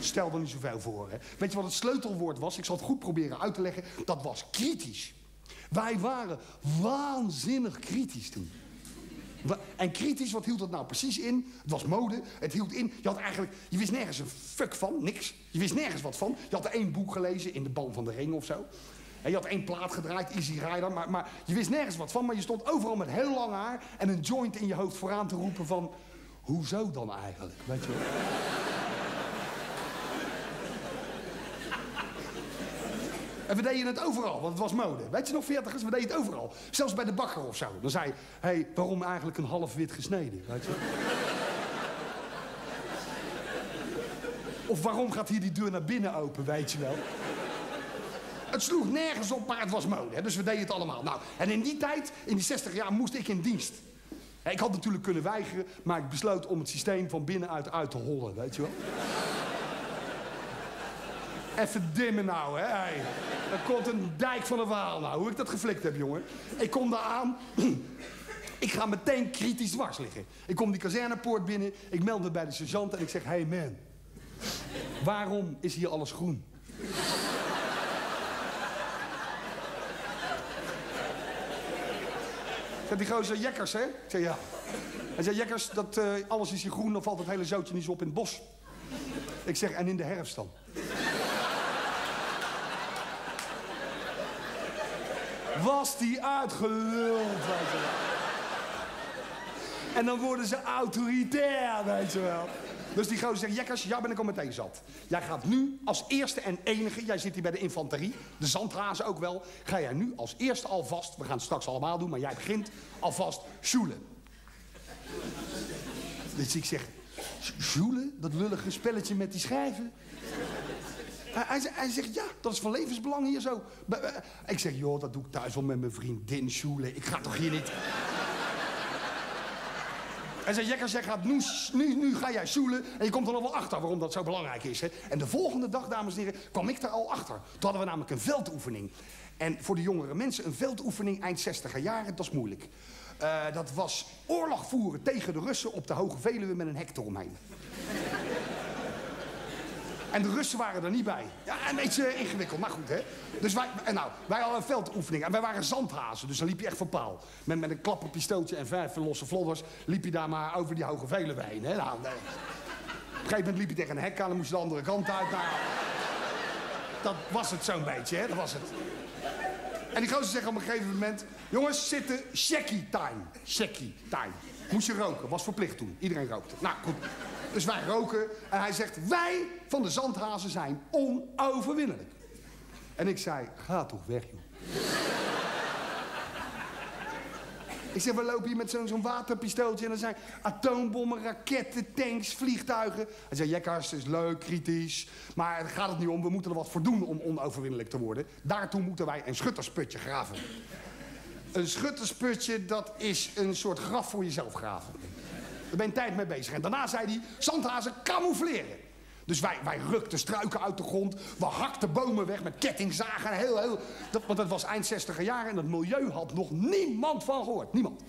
Stel er niet zoveel voor. Hè. Weet je wat het sleutelwoord was? Ik zal het goed proberen uit te leggen. Dat was kritisch. Wij waren waanzinnig kritisch toen. En kritisch, wat hield dat nou precies in? Het was mode, het hield in. Je had eigenlijk, je wist nergens een fuck van, niks. Je wist nergens wat van. Je had één boek gelezen in de Boom van de Ring of zo. En je had één plaat gedraaid, Easy Rider, maar, maar je wist nergens wat van. Maar je stond overal met heel lang haar en een joint in je hoofd vooraan te roepen van... Hoezo dan eigenlijk, weet je wel? En we deden het overal, want het was mode. Weet je nog, veertigers, we deden het overal. Zelfs bij de bakker of zo. Dan zei hij, hey, waarom eigenlijk een half wit gesneden? Weet je Of waarom gaat hier die deur naar binnen open, weet je wel? Het sloeg nergens op, maar het was mode. Hè? Dus we deden het allemaal. Nou, en in die tijd, in die 60 jaar, moest ik in dienst. Ik had natuurlijk kunnen weigeren, maar ik besloot om het systeem van binnenuit uit te hollen, weet je wel? Even dimmen nou, hè. Hey. Er komt een dijk van de Waal nou. Hoe ik dat geflikt heb, jongen. Ik kom daar aan. ik ga meteen kritisch dwars liggen. Ik kom die kazernepoort binnen. Ik meld me bij de sergeant en ik zeg... Hey man, waarom is hier alles groen? Zegt die gozer, jekkers, hè? Ik zeg, ja. Hij zei, jekkers, dat, uh, alles is hier groen, dan valt het hele zootje niet zo op in het bos. Ik zeg, en in de herfst dan? Was die uitgeluld, weet je wel. En dan worden ze autoritair, weet je wel. Dus die gozer zegt, jekkers, jij ben ik al meteen zat. Jij gaat nu als eerste en enige, jij zit hier bij de infanterie, de zandhazen ook wel, ga jij nu als eerste alvast, we gaan het straks allemaal doen, maar jij begint alvast sjoelen. Dus ik zeg, sjoelen? Dat lullige spelletje met die schijven? Hij, hij, zegt, ja, dat is van levensbelang hier zo. Ik zeg, joh, dat doe ik thuis wel met mijn vriendin Sjoele. Ik ga toch hier niet... Hij zei, Jekker zegt, gaat nu, nu, ga jij zoelen en je komt er nog wel achter waarom dat zo belangrijk is. En de volgende dag, dames en heren, kwam ik er al achter. Toen hadden we namelijk een veldoefening. En voor de jongere mensen, een veldoefening eind 60 jaren, dat is moeilijk. Uh, dat was oorlog voeren tegen de Russen op de Hoge Veluwe met een hek eromheen. En de Russen waren er niet bij. Ja, een beetje ingewikkeld, maar goed, hè. Dus wij, en nou, wij hadden een veldoefening. En wij waren zandhazen, dus dan liep je echt van paal. Met, met een klapperpistootje en vijf losse vlodders... liep je daar maar over die hoge velen heen. Nou. Op een gegeven moment liep je tegen een hek aan... en moest je de andere kant uit. Nou, dat was het zo'n beetje, hè. Dat was het. En die gozer zeggen op een gegeven moment... jongens, zitten, shaggy time. Shaggy time. Moest je roken, was verplicht toen. Iedereen rookte. Nou, goed. Dus wij roken en hij zegt, wij van de zandhazen zijn onoverwinnelijk. En ik zei, ga toch weg, joh. Ik zeg, we lopen hier met zo'n zo'n waterpistooltje... en er zijn atoombommen, raketten, tanks, vliegtuigen. Hij zei, Jekkers, is leuk, kritisch... maar daar gaat het niet om, we moeten er wat voor doen om onoverwinnelijk te worden. Daartoe moeten wij een schuttersputje graven. Een schuttersputje, dat is een soort graf voor jezelf graven. Daar ben je tijd mee bezig. En daarna zei hij, zandhazen camoufleren. Dus wij, wij rukten struiken uit de grond. We hakten bomen weg met kettingzagen. Heel, heel, dat, want het was eind 60 jaar en het milieu had nog niemand van gehoord. Niemand.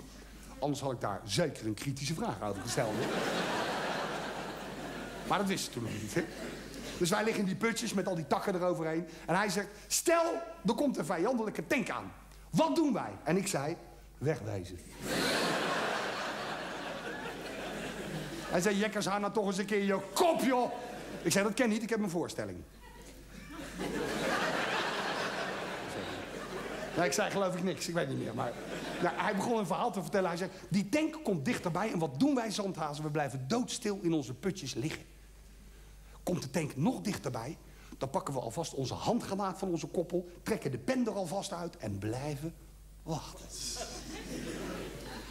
Anders had ik daar zeker een kritische vraag over gesteld. maar dat wist ik toen nog niet. Dus wij liggen in die putjes met al die takken eroverheen. En hij zegt, stel, er komt een vijandelijke tank aan. Wat doen wij? En ik zei, wegwezen. Hij zei, Jekkers, haal nou toch eens een keer je kop, joh. Ik zei, dat ken niet, ik heb een voorstelling. Nou, ik zei geloof ik niks, ik weet niet meer. Maar nou, hij begon een verhaal te vertellen. Hij zei, die tank komt dichterbij en wat doen wij zandhazen? We blijven doodstil in onze putjes liggen. Komt de tank nog dichterbij, dan pakken we alvast onze handgranaat van onze koppel... trekken de pen er alvast uit en blijven wachten.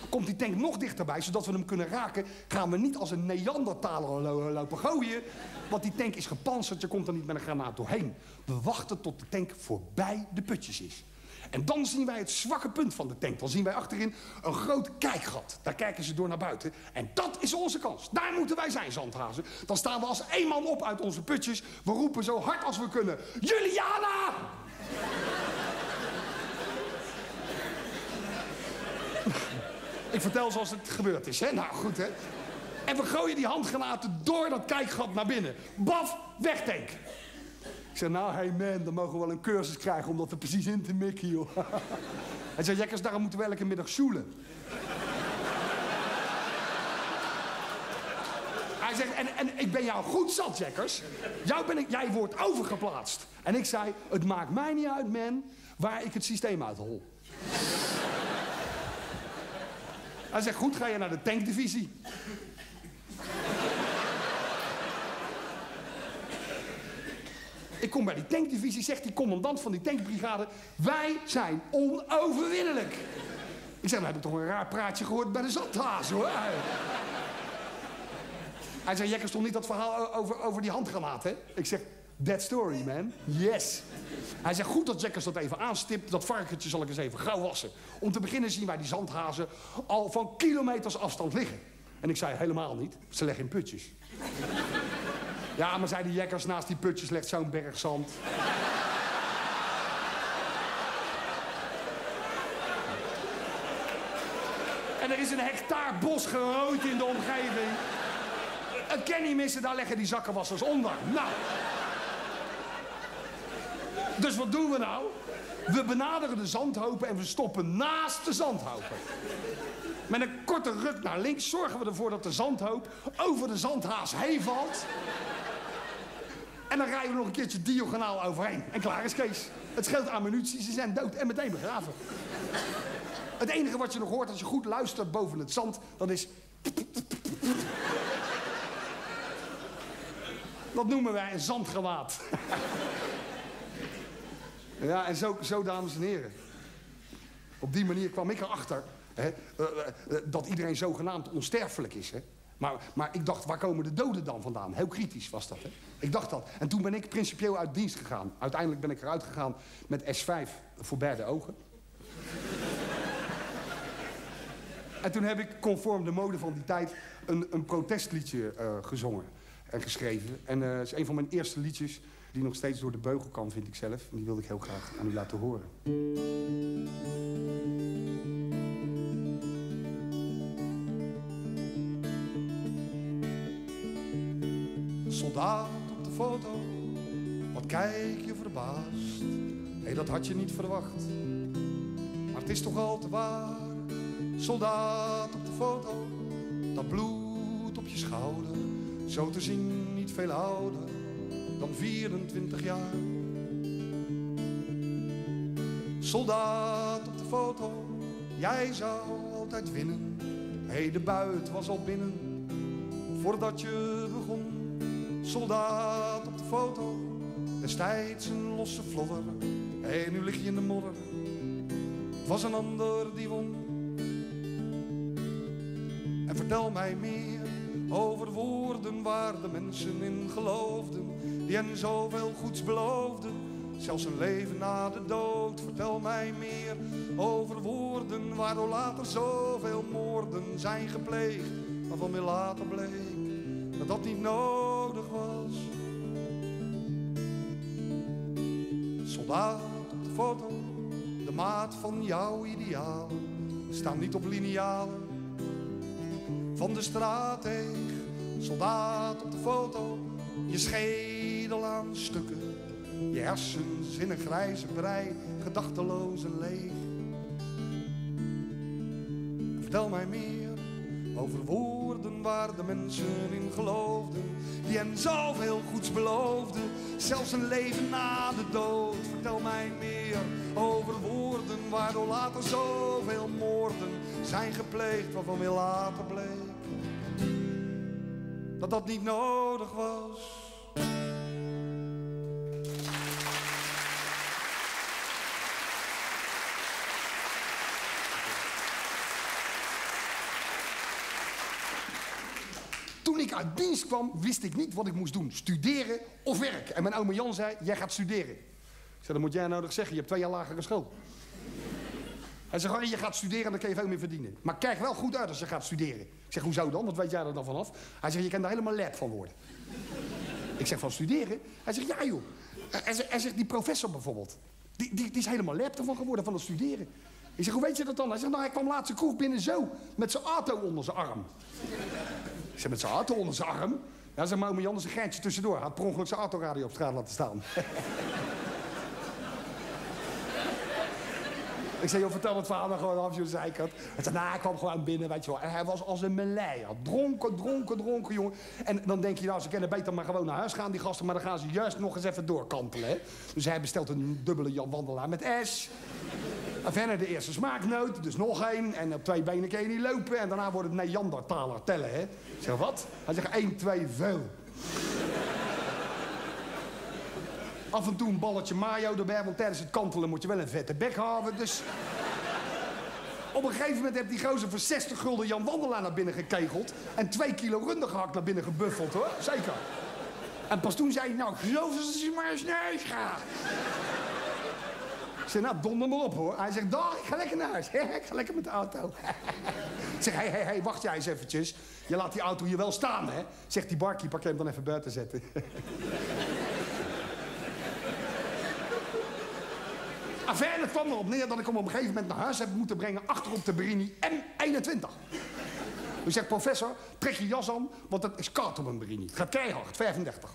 Komt die tank nog dichterbij, zodat we hem kunnen raken... gaan we niet als een Neandertaler lopen gooien... want die tank is gepantserd, je komt er niet met een granaat doorheen. We wachten tot de tank voorbij de putjes is. En dan zien wij het zwakke punt van de tank. Dan zien wij achterin een groot kijkgat. Daar kijken ze door naar buiten. En dat is onze kans. Daar moeten wij zijn, zandhazen. Dan staan we als één man op uit onze putjes. We roepen zo hard als we kunnen. Juliana! Ik vertel zoals het gebeurd is, hè? Nou, goed, hè? En we gooien die handgranaten door dat kijkgat naar binnen. Baf, wegtank. Ik zei, nou, hey man, dan mogen we wel een cursus krijgen om dat er precies in te mikken, joh. Hij zei, Jekkers, daarom moeten we elke middag zoelen. Hij zegt, en, en ik ben jou goed zat, Jekkers. Jou ben ik, jij wordt overgeplaatst. En ik zei, het maakt mij niet uit, man, waar ik het systeem uithol. Hij zegt, goed, ga je naar de tankdivisie. Ik kom bij die tankdivisie, zegt die commandant van die tankbrigade... wij zijn onoverwinnelijk. Ik zeg, dan heb ik toch een raar praatje gehoord bij de zandhaas, hoor. Hij zei, Jekker stond niet dat verhaal over, over die handgranaat, hè? Ik zeg, that story, man. Yes. Hij zegt, goed dat Jackers dat even aanstipt. Dat varkentje zal ik eens even gauw wassen. Om te beginnen zien wij die zandhazen al van kilometers afstand liggen. En ik zei, helemaal niet. Ze leggen in putjes. Ja, maar zei die jekkers, naast die putjes legt zo'n berg zand. En er is een hectare bos gerooid in de omgeving. Kan niet missen, daar leggen die zakkenwassers onder. Nou. Dus wat doen we nou? We benaderen de zandhopen en we stoppen naast de zandhopen. Met een korte ruk naar links zorgen we ervoor dat de zandhoop over de zandhaas heen valt. En dan rijden we nog een keertje diagonaal overheen. En klaar is Kees. Het scheelt aan munitie, ze zijn dood en meteen begraven. Het enige wat je nog hoort als je goed luistert boven het zand, dat is... Dat noemen wij een zandgewaad. ja, en zo, zo, dames en heren. Op die manier kwam ik erachter hè, uh, uh, dat iedereen zogenaamd onsterfelijk is. Hè. Maar, maar ik dacht, waar komen de doden dan vandaan? Heel kritisch was dat. Hè? Ik dacht dat. En toen ben ik principieel uit dienst gegaan. Uiteindelijk ben ik eruit gegaan met S5 voor beide ogen. en toen heb ik, conform de mode van die tijd, een, een protestliedje uh, gezongen en geschreven. En uh, het is een van mijn eerste liedjes die nog steeds door de beugel kan, vind ik zelf. En die wilde ik heel graag aan u laten horen. Soldaat op de foto. Wat kijk je verbaasd? Nee, dat had je niet verwacht. Maar het is toch al te waar. Soldaat op de foto. Dat bloed op je schouder. Zo te zien niet veel ouder dan 24 jaar. Soldaat op de foto. Jij zou altijd winnen. Hé, hey, de buit was al binnen. Voordat je begon soldaat op de foto. Destijds een losse vlodder. Hé, nu lig je in de modder. Het was een ander die won. En vertel mij meer over woorden waar de mensen in geloofden. Die hen zoveel goeds beloofden. Zelfs een leven na de dood. Vertel mij meer over woorden waardoor later zoveel moorden zijn gepleegd. Waarvan weer later bleek dat dat niet nodig was. Soldaat op de foto, de maat van jouw idealen, staan niet op linealen van de straatweg. Soldaat op de foto, je schedel aan stukken, je hersens in een grijze brei, gedachteloos en leeg. Vertel mij meer Over woorden waar de mensen in geloofden. Die hem zoveel goeds beloofden. Zelfs een leven na de dood. Vertel mij meer over woorden waardoor later zoveel moorden zijn gepleegd. Waarvan weer later bleek dat dat niet nodig was. Uit dienst kwam, wist ik niet wat ik moest doen. Studeren of werken. En mijn oma Jan zei, jij gaat studeren. Ik zei, dat moet jij nodig zeggen. Je hebt twee jaar lagere school. Hij zegt, Harry, je gaat studeren en dan kun je veel meer verdienen. Maar kijk wel goed uit als je gaat studeren. Ik zeg, hoezo dan? Wat weet jij er dan vanaf? Hij zegt, je kan er helemaal led van worden. Ik zeg, van studeren? Hij zegt, ja joh. Hij zegt die professor bijvoorbeeld. Die, die, die is helemaal lep ervan geworden van het studeren. Ik zeg, hoe weet je dat dan? Hij zegt, nou, hij kwam laatst de kroeg binnen zo. Met zijn auto onder zijn arm. Ik zeg, met zijn auto onder zijn arm? Ja, mijn Jan is een geintje tussendoor. Hij had per ongeluk zijn autoradio op straat laten staan. Ik zei, joh, vertel het dan gewoon af, je zeikert. Hij zei, nou, hij kwam gewoon binnen, weet je wel. En hij was als een meleier. Dronken, dronken, dronken, jongen. En dan denk je, nou, ze kunnen beter maar gewoon naar huis gaan, die gasten. Maar dan gaan ze juist nog eens even doorkantelen, hè. Dus hij bestelt een dubbele Wandelaar met S. En verder de eerste smaaknoot, dus nog één. En op twee benen kun je niet lopen. En daarna wordt het Neandertaler tellen, hè. Ik zeg, wat? Hij zegt, één, twee, veel. Af en toe een balletje mayo erbij, want tijdens het kantelen moet je wel een vette bek hebben. Dus op een gegeven moment heeft die gozer voor 60 gulden Jan Wandelaar naar binnen gekegeld. En twee kilo rundergehakt naar binnen gebuffeld, hoor. Zeker. En pas toen zei hij, nou, geloof dat je maar eens naar huis gaat. Zei, nou, donder maar op, hoor. Hij zegt, dag, ik ga lekker naar huis. ik ga lekker met de auto. ik zeg, hé, hé, hé, wacht jij eens eventjes. Je laat die auto hier wel staan, hè? Zegt die barkeeper, kan hem dan even buiten zetten. Affaire kwam erop neer dat ik hem op een gegeven moment naar huis heb moeten brengen... achterop de Berini M21. Dus zegt, professor, trek je jas aan, want het is koud op een Berini. Het gaat keihard, 35.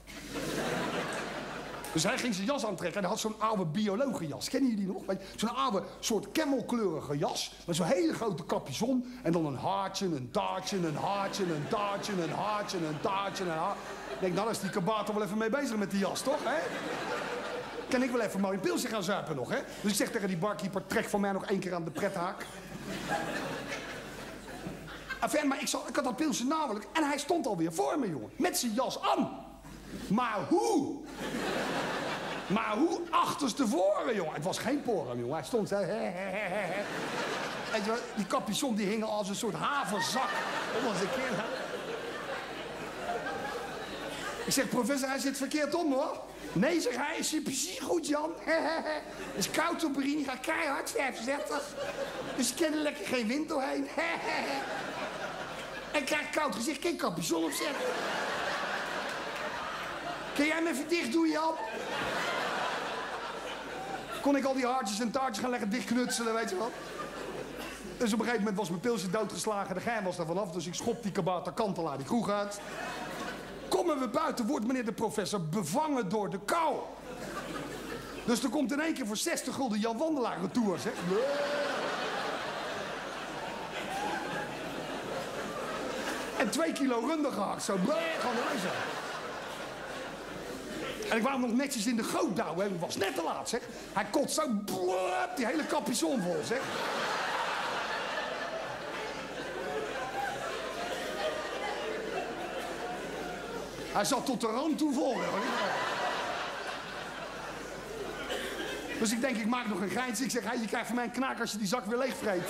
Dus hij ging zijn jas aantrekken en hij had zo'n oude biologenjas. Kennen jullie die nog? Zo'n oude soort kemmelkleurige jas. Met zo'n hele grote capuchon. En dan een hartje, een taartje, een hartje, een taartje, een hartje, een hartje. Ik denk, dan is die kabater wel even mee bezig met die jas, toch? Kan ik wel even mooi een pilsje gaan zuipen nog, hè? Dus ik zeg tegen die barkeeper, trek voor mij nog één keer aan de prethaak. Enfin, maar ik, zal, ik had dat pilsje namelijk en hij stond alweer voor me, jongen. Met zijn jas aan. Maar hoe? Maar hoe achterstevoren, jongen? Het was geen porum, jongen. Hij stond. En die capuchon die hing als een soort haverzak om onze kin. Ik zeg, professor, hij zit verkeerd om, hoor. Nee, zeg hij, is precies goed, Jan. Het is koud op Berini, gaat keihard, 35. Dus ik ken er lekker geen wind doorheen. en krijg koud gezicht, geen capuchon opzetten. Kun jij me even dicht doen, Jan? Kon ik al die hartjes en taartjes gaan leggen dichtknutselen, weet je wat? Dus op een gegeven moment was mijn pilsje doodgeslagen, de gein was er vanaf, dus ik schop die kabouter kantelaar die kroeg uit. Komen we buiten, wordt meneer de professor bevangen door de kou. Dus er komt in één keer voor 60 gulden Jan Wandelaar retour, zeg. En twee kilo runder gehakt, zo. Gewoon luizen. En ik wou hem nog netjes in de goot douwen. Het was net te laat, zeg. Hij kot zo die hele capuchon vol, zeg. Hij zat tot de rand toe vol. Dus ik denk, ik maak nog een geintje. Ik zeg, hey, je krijgt van mij een knaak als je die zak weer leegvreet.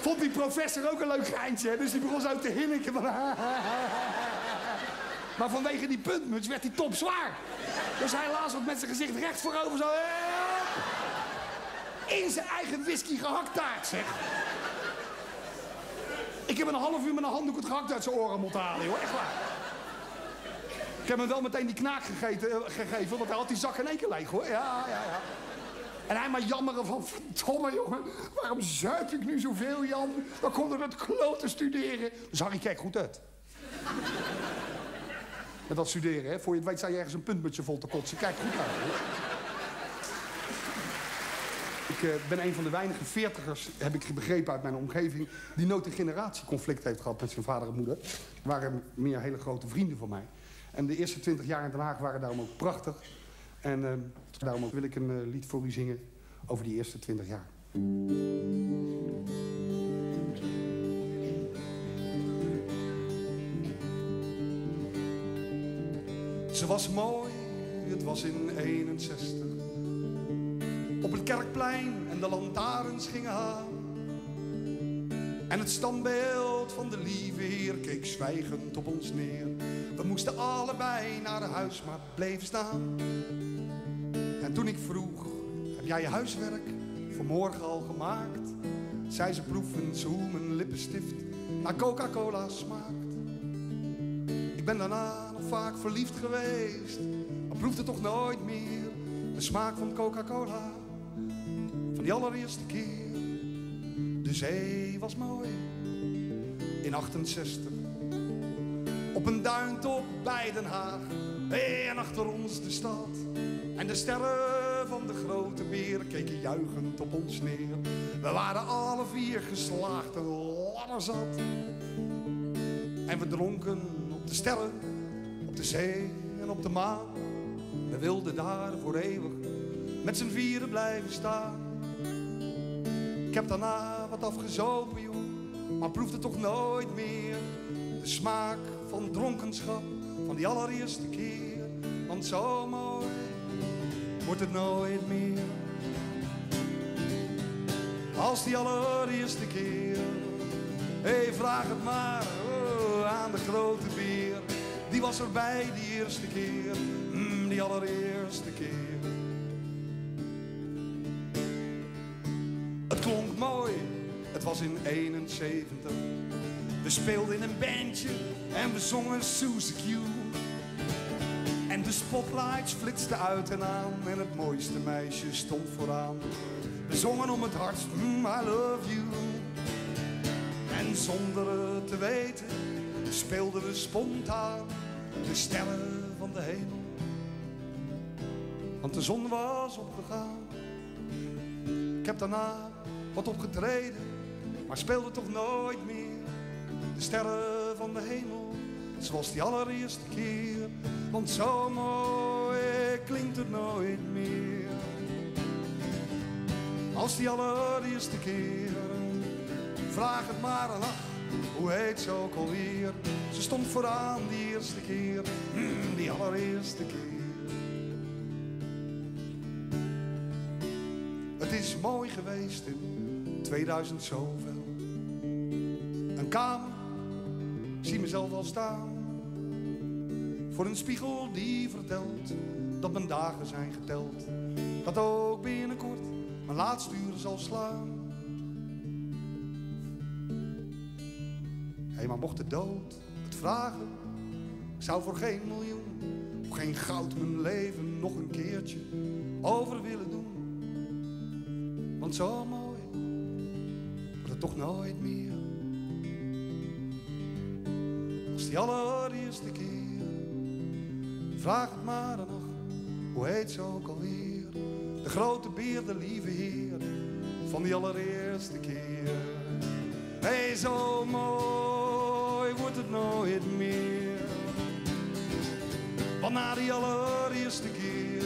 Vond die professor ook een leuk geintje, dus die begon zo te hinniken. Van, maar vanwege die puntmuts werd hij topzwaar. Dus hij het met zijn gezicht recht voorover zo... In zijn eigen whisky gehaktaart, zeg. Ik heb een half uur met een handdoek het gehakt uit zijn oren moeten halen, hoor. Echt waar. Ik heb hem wel meteen die knaak uh, gegeven, want hij had die zak in één keer leeg, hoor. Ja, ja, ja. En hij maar jammeren van, verdomme jongen, waarom zuip ik nu zoveel, Jan? Dan komt er het klote studeren. Dus Harry, kijk goed uit. Met dat studeren, hè. Voor je het weet, sta je ergens een puntmutje vol te kotsen. Kijk goed uit, hoor. Ik uh, ben een van de weinige veertigers, heb ik begrepen uit mijn omgeving... die nooit een generatieconflict heeft gehad met zijn vader en moeder. Waren meer hele grote vrienden van mij. En de eerste twintig jaar in Den Haag waren daarom ook prachtig. En uh, daarom ook wil ik een uh, lied voor u zingen over die eerste twintig jaar. Ze was mooi, het was in 61. Op het kerkplein en de lantaarns gingen aan. En het standbeeld van de lieve heer keek zwijgend op ons neer. We moesten allebei naar huis, maar bleven staan. En toen ik vroeg, heb jij je huiswerk vanmorgen al gemaakt? Zij ze proeven hoe mijn lippenstift naar Coca-Cola smaakt. Ik ben daarna nog vaak verliefd geweest, maar proefde toch nooit meer de smaak van Coca-Cola. Die allereerste keer. De zee was mooi in 68. Op een duintop bij Den Haag. En achter ons de stad. En de sterren van de grote beer keken juichend op ons neer. We waren alle vier geslaagd en ladderzat. En we dronken op de sterren, op de zee en op de maan. We wilden daar voor eeuwig met z'n vieren blijven staan. Heb daarna wat afgezopen, joh, maar proefde toch nooit meer de smaak van dronkenschap van die allereerste keer. Want zo mooi wordt het nooit meer. Als die allereerste keer. Hé, hey, vraag het maar oh, aan de grote beer. Die was erbij die eerste keer, mm, die allereerste keer. Was in 71. We speelden in een bandje en we zongen Suzy Q. En de spotlights flitsten uit en aan en het mooiste meisje stond vooraan. We zongen om het hardst, mm, I love you. En zonder het te weten speelden we spontaan de sterren van de hemel. Want de zon was opgegaan. Ik heb daarna wat opgetreden, maar speelde toch nooit meer de sterren van de hemel. Zoals die allereerste keer, want zo mooi klinkt het nooit meer. Als die allereerste keer, vraag het maar aan ach, hoe heet ze ook alweer? Ze stond vooraan die eerste keer, mm, die allereerste keer. Het is mooi geweest in 2000 zoveel. Kamer, zie mezelf al staan. Voor een spiegel die vertelt dat mijn dagen zijn geteld. Dat ook binnenkort mijn laatste uur zal slaan. Hé, maar mocht de dood het vragen, ik zou voor geen miljoen, of geen goud mijn leven nog een keertje over willen doen. Want zo mooi wordt het toch nooit meer. Als die allereerste keer, vraag het maar dan nog, hoe heet ze ook alweer? De grote beer, de lieve heer, van die allereerste keer. Hé, hey, zo mooi wordt het nooit meer. Want na die allereerste keer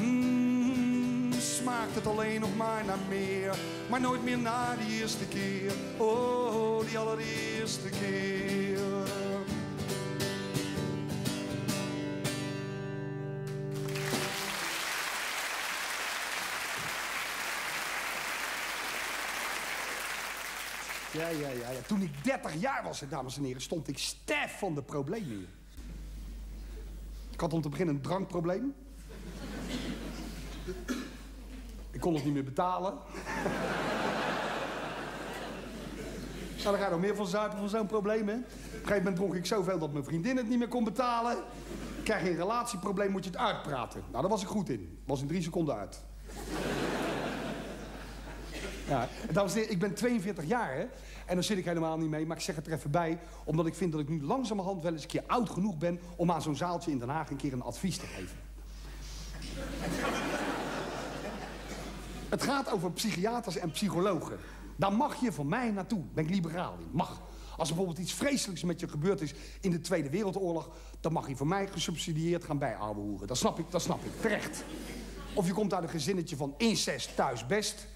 mm, smaakt het alleen nog maar naar meer. Maar nooit meer na die eerste keer. Oh, die allereerste keer. Ja, ja, ja. Toen ik 30 jaar was, dames en heren, stond ik stef van de problemen hier. Ik had om te beginnen een drankprobleem. Ik kon het niet meer betalen. nou, dan ga je nog meer van zuipen van zo'n probleem, hè? Op een gegeven moment dronk ik zoveel dat mijn vriendin het niet meer kon betalen. Krijg je een relatieprobleem, moet je het uitpraten. Nou, daar was ik goed in. Was in drie seconden uit. Ja, dames en heren, ik ben 42 jaar, hè. En dan zit ik helemaal niet mee, maar ik zeg het er even bij... omdat ik vind dat ik nu langzamerhand wel eens een keer oud genoeg ben... om aan zo'n zaaltje in Den Haag een keer een advies te geven. Het gaat over psychiaters en psychologen. Daar mag je van mij naartoe. Ben ik liberaal in. Mag. Als er bijvoorbeeld iets vreselijks met je gebeurd is in de Tweede Wereldoorlog... dan mag je van mij gesubsidieerd gaan bijouwehoeren. Dat snap ik, dat snap ik. Terecht. Of je komt uit een gezinnetje van incest thuis best.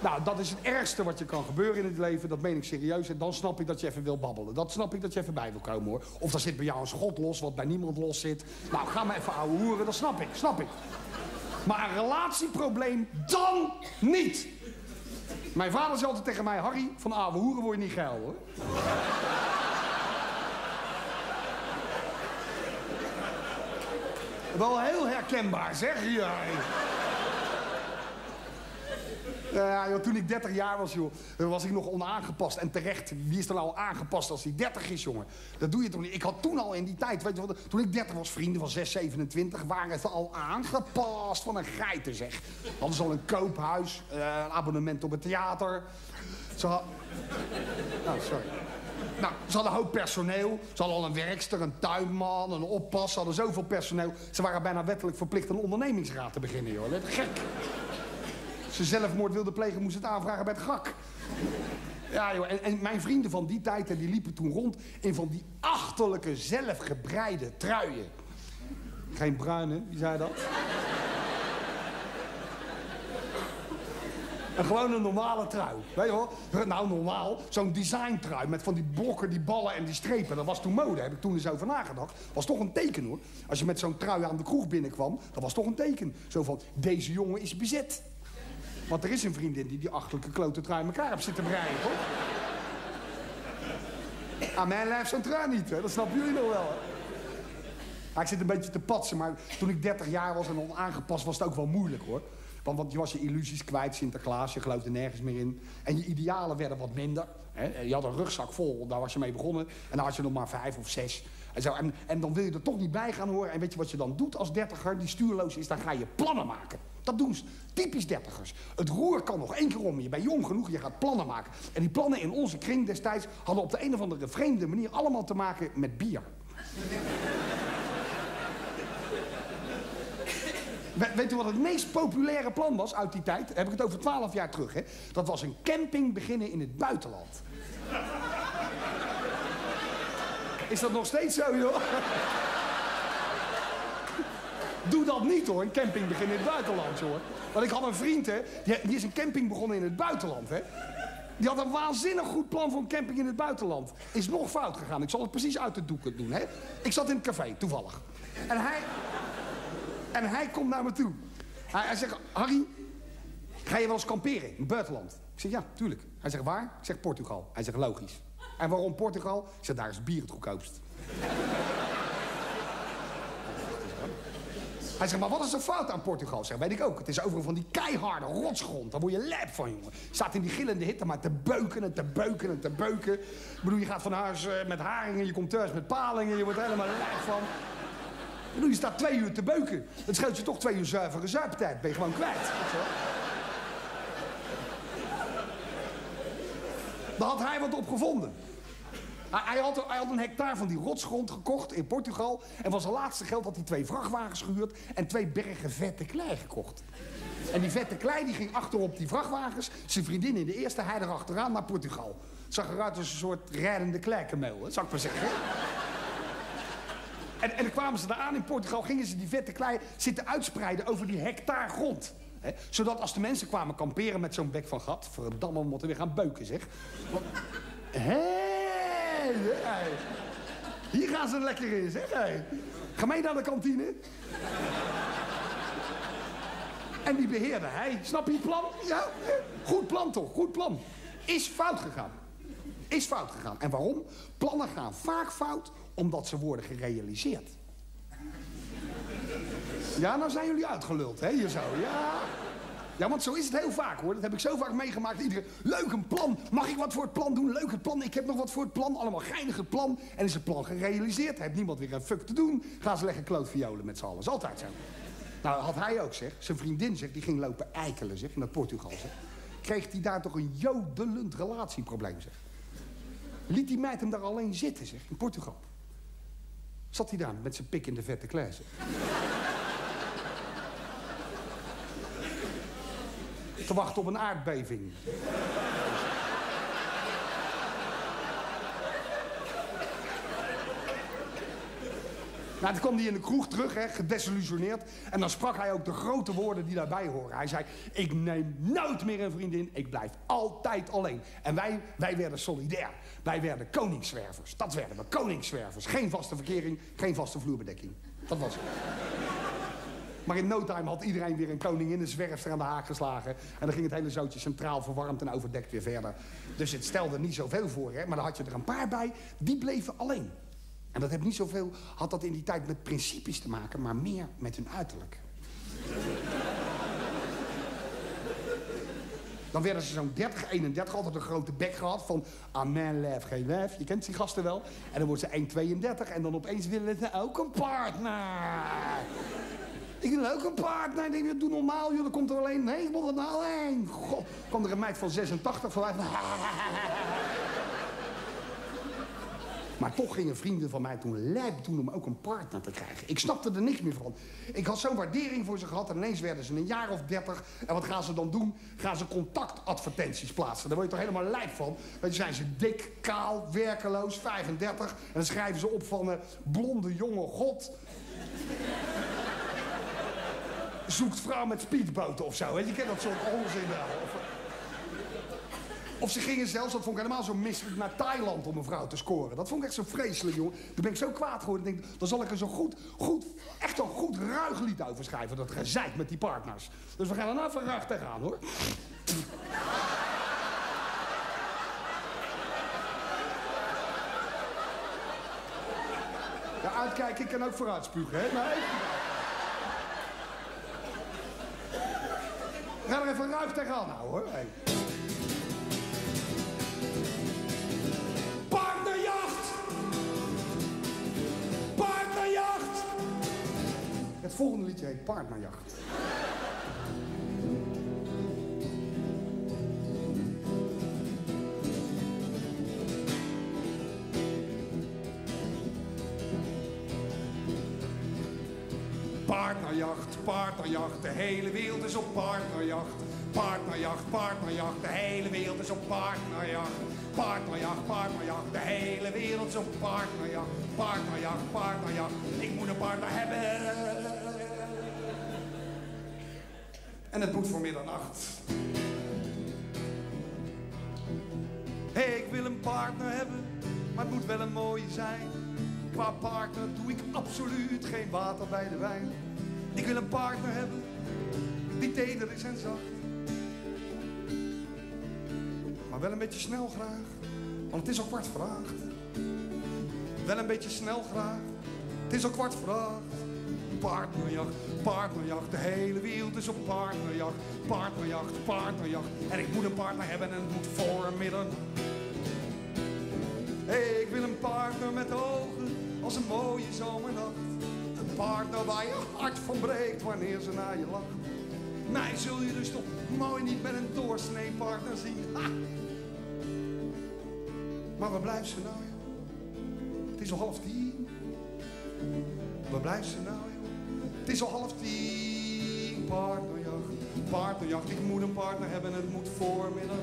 Nou, dat is het ergste wat je kan gebeuren in het leven. Dat meen ik serieus. En dan snap ik dat je even wil babbelen. Dat snap ik dat je even bij wil komen, hoor. Of dan zit bij jou een schot los, wat bij niemand los zit. Nou, ga maar even ouwe hoeren. Dat snap ik, snap ik. Maar een relatieprobleem, dan niet. Mijn vader zei altijd tegen mij... Harry, van ouwe hoeren word je niet geil, hoor. Wel heel herkenbaar, zeg. Ja. Ja, joh, toen ik 30 jaar was, joh, was ik nog onaangepast. En terecht, wie is er nou aangepast als hij 30 is, jongen? Dat doe je toch niet? Ik had toen al in die tijd, weet je wat, toen ik 30 was, vrienden van 6, 27, waren ze al aangepast van een geiten, zeg. Hadden ze al een koophuis, uh, een abonnement op het theater. Ze had... Nou, sorry. Nou, ze hadden een hoop personeel. Ze hadden al een werkster, een tuinman, een oppas. Ze hadden zoveel personeel. Ze waren bijna wettelijk verplicht een ondernemingsraad te beginnen, joh. Dat gek. Ze zelfmoord wilde plegen, moest het aanvragen bij het GAK. Ja, joh. En, en, mijn vrienden van die tijd, die liepen toen rond in van die achterlijke, zelfgebreide truien. Geen bruine, wie zei dat? En gewoon een normale trui. Weet je wel? Nou, normaal. Zo'n designtrui met van die blokken, die ballen en die strepen. Dat was toen mode, heb ik toen eens over nagedacht. Was toch een teken, hoor. Als je met zo'n trui aan de kroeg binnenkwam, dat was toch een teken. Zo van, deze jongen is bezet. Want er is een vriendin die die achterlijke klote trui elkaar heeft zitten breien, toch? Aan mijn lijf zo'n trui niet, hè? Dat snappen jullie nog wel, hè? ik zit een beetje te patsen, maar toen ik 30 jaar was en onaangepast was het ook wel moeilijk, hoor. Want, want je was je illusies kwijt, Sinterklaas, je geloofde nergens meer in. En je idealen werden wat minder. Hè? Je had een rugzak vol, daar was je mee begonnen. En dan had je nog maar vijf of zes. En, en dan wil je er toch niet bij gaan horen. En weet je wat je dan doet als dertiger die stuurloos is? Dan ga je plannen maken. Dat doen ze. Typisch dertigers. Het roer kan nog één keer om. Je bent jong genoeg, je gaat plannen maken. En die plannen in onze kring destijds hadden op de een of andere vreemde manier allemaal te maken met bier. weet u wat het meest populaire plan was uit die tijd? Heb ik het over twaalf jaar terug, hè? Dat was een camping beginnen in het buitenland. Is dat nog steeds zo, joh? Doe dat niet, hoor, een camping beginnen in het buitenland, hoor. Want ik had een vriend, hè, die, is een camping begonnen in het buitenland, hè. Die had een waanzinnig goed plan voor een camping in het buitenland. Is nog fout gegaan. Ik zal het precies uit de doeken doen, hè. Ik zat in het café, toevallig. En hij... En hij komt naar me toe. Hij, zegt, Harry, ga je wel eens kamperen in het buitenland? Ik zeg, ja, tuurlijk. Hij zegt, waar? Ik zeg, Portugal. Hij zegt, logisch. En waarom Portugal? Ik zeg, daar is bier het goedkoopst. Hij zegt, maar wat is er fout aan Portugal? Zeg, weet ik ook. Het is overal van die keiharde rotsgrond. Daar word je lep van, jongen. Staat in die gillende hitte maar te beuken en te beuken en te beuken. Ik bedoel, je gaat van huis uh, met haringen, je komt thuis met palingen. Je wordt helemaal lep van. Ik bedoel, je staat twee uur te beuken. Het scheelt je toch twee uur zuivere zuiptijd. Ben je gewoon kwijt. Daar had hij wat op gevonden. Hij had, een hectare van die rotsgrond gekocht in Portugal. En van zijn laatste geld had hij twee vrachtwagens gehuurd en twee bergen vette klei gekocht. En die vette klei die ging achterop die vrachtwagens. Zijn vriendin in de eerste, hij erachteraan naar Portugal. Zag eruit als een soort rijdende kleikenmeel, zou ik maar zeggen. En, en dan kwamen ze daar aan in Portugal, gingen ze die vette klei zitten uitspreiden over die hectare grond. zodat als de mensen kwamen kamperen met zo'n bek van gat... verdamme, we moeten weer gaan beuken, zeg. Hé, hey, Hier gaan ze lekker in, zeg. Hey. Ga mee naar de kantine. En die beheerde hij. Snap je plan? Ja, goed plan toch, goed plan. Is fout gegaan. Is fout gegaan. En waarom? Plannen gaan vaak fout omdat ze worden gerealiseerd. Ja, nou zijn jullie uitgeluld, hè, hier zo. Ja. Ja, want zo is het heel vaak, hoor. Dat heb ik zo vaak meegemaakt. Iedereen, leuk een plan. Mag ik wat voor het plan doen? Leuk het plan. Ik heb nog wat voor het plan. Allemaal geinig het plan. En is het plan gerealiseerd? Heeft niemand weer een fuck te doen? Gaan ze lekker klootviolen met z'n allen. Is altijd zo. Nou, had hij ook, zeg. Zijn vriendin, zeg, die ging lopen eikelen, zeg, dat Portugal, zeg. Kreeg hij daar toch een jodelend relatieprobleem, zeg. Liet die meid hem daar alleen zitten, zeg, in Portugal. Zat hij daar met zijn pik in de vette klei, te wachten op een aardbeving. Nou, toen kwam hij in de kroeg terug, hè, gedesillusioneerd. En dan sprak hij ook de grote woorden die daarbij horen. Hij zei, ik neem nooit meer een vriendin, ik blijf altijd alleen. En wij, wij werden solidair. Wij werden koningszwervers. Dat werden we, koningszwervers. Geen vaste verkering, geen vaste vloerbedekking. Dat was het. Maar in no time had iedereen weer een koningin, een zwerfster aan de haak geslagen. En dan ging het hele zootje centraal verwarmd en overdekt weer verder. Dus het stelde niet zoveel voor, hè. Maar dan had je er een paar bij, die bleven alleen. En dat heeft niet zoveel, had dat in die tijd met principes te maken, maar meer met hun uiterlijk. Dan werden ze zo'n 30, 31, altijd een grote bek gehad van... Amen, lef, geen lef. Je kent die gasten wel. En dan wordt ze 1,32 en dan opeens willen ze ook een partner. Ik wil ook een partner. Ik denk, doe normaal, jullie komt er alleen. Nee, ik moet er nou alleen. God, kwam er een meid van 86 voorbij. Maar toch gingen vrienden van mij toen lijp doen om ook een partner te krijgen. Ik snapte er niks meer van. Ik had zo'n waardering voor ze gehad en ineens werden ze een jaar of dertig. En wat gaan ze dan doen? Gaan ze contactadvertenties plaatsen. Daar word je toch helemaal lijp van? Je, zijn ze dik, kaal, werkeloos, 35. En dan schrijven ze op van uh, blonde jonge god. Zoekt vrouw met speedboten of zo. Weet je, kent dat soort onzin wel. Of, of ze gingen zelfs, dat vond ik helemaal zo misselijk, naar Thailand om een vrouw te scoren. Dat vond ik echt zo vreselijk, jongen. Toen ben ik zo kwaad geworden. Ik denk, dan zal ik er zo goed, goed, echt een goed ruig lied over schrijven. Dat gezeik met die partners. Dus we gaan er nou even ruig tegenaan, hoor. Ja, uitkijken, ik kan ook vooruit spugen, hè? We gaan er even ruig tegenaan nou, hoor. Hey. Het volgende liedje heet Partnerjacht. Partnerjacht, partnerjacht, de hele wereld is op partnerjacht. Partnerjacht, partnerjacht, de hele wereld is op partnerjacht. Partnerjacht, partnerjacht, de hele wereld is op partnerjacht. Partnerjacht, partnerjacht, ik moet een partner hebben. En het moet voor middernacht. Hey, ik wil een partner hebben, maar het moet wel een mooie zijn. Qua partner doe ik absoluut geen water bij de wijn. Ik wil een partner hebben, die teder is en zacht. Maar wel een beetje snel graag, want het is al kwart vraagt. Wel een beetje snel graag, het is al kwart vraagt. Partnerjacht, partnerjacht, de hele wereld is op partnerjacht. Partnerjacht, partnerjacht, en ik moet een partner hebben en het moet voor middernacht. Hey, ik wil een partner met ogen als een mooie zomernacht. Een partner waar je hart van breekt wanneer ze naar je lacht. Mij zul je dus toch mooi niet met een doorsnee partner zien. Ha! Maar waar blijft ze nou, joh? Het is al half tien. Waar blijft ze nou, joh? Het is al half tien. Partnerjacht, partnerjacht. Ik moet een partner hebben en het moet voormiddag.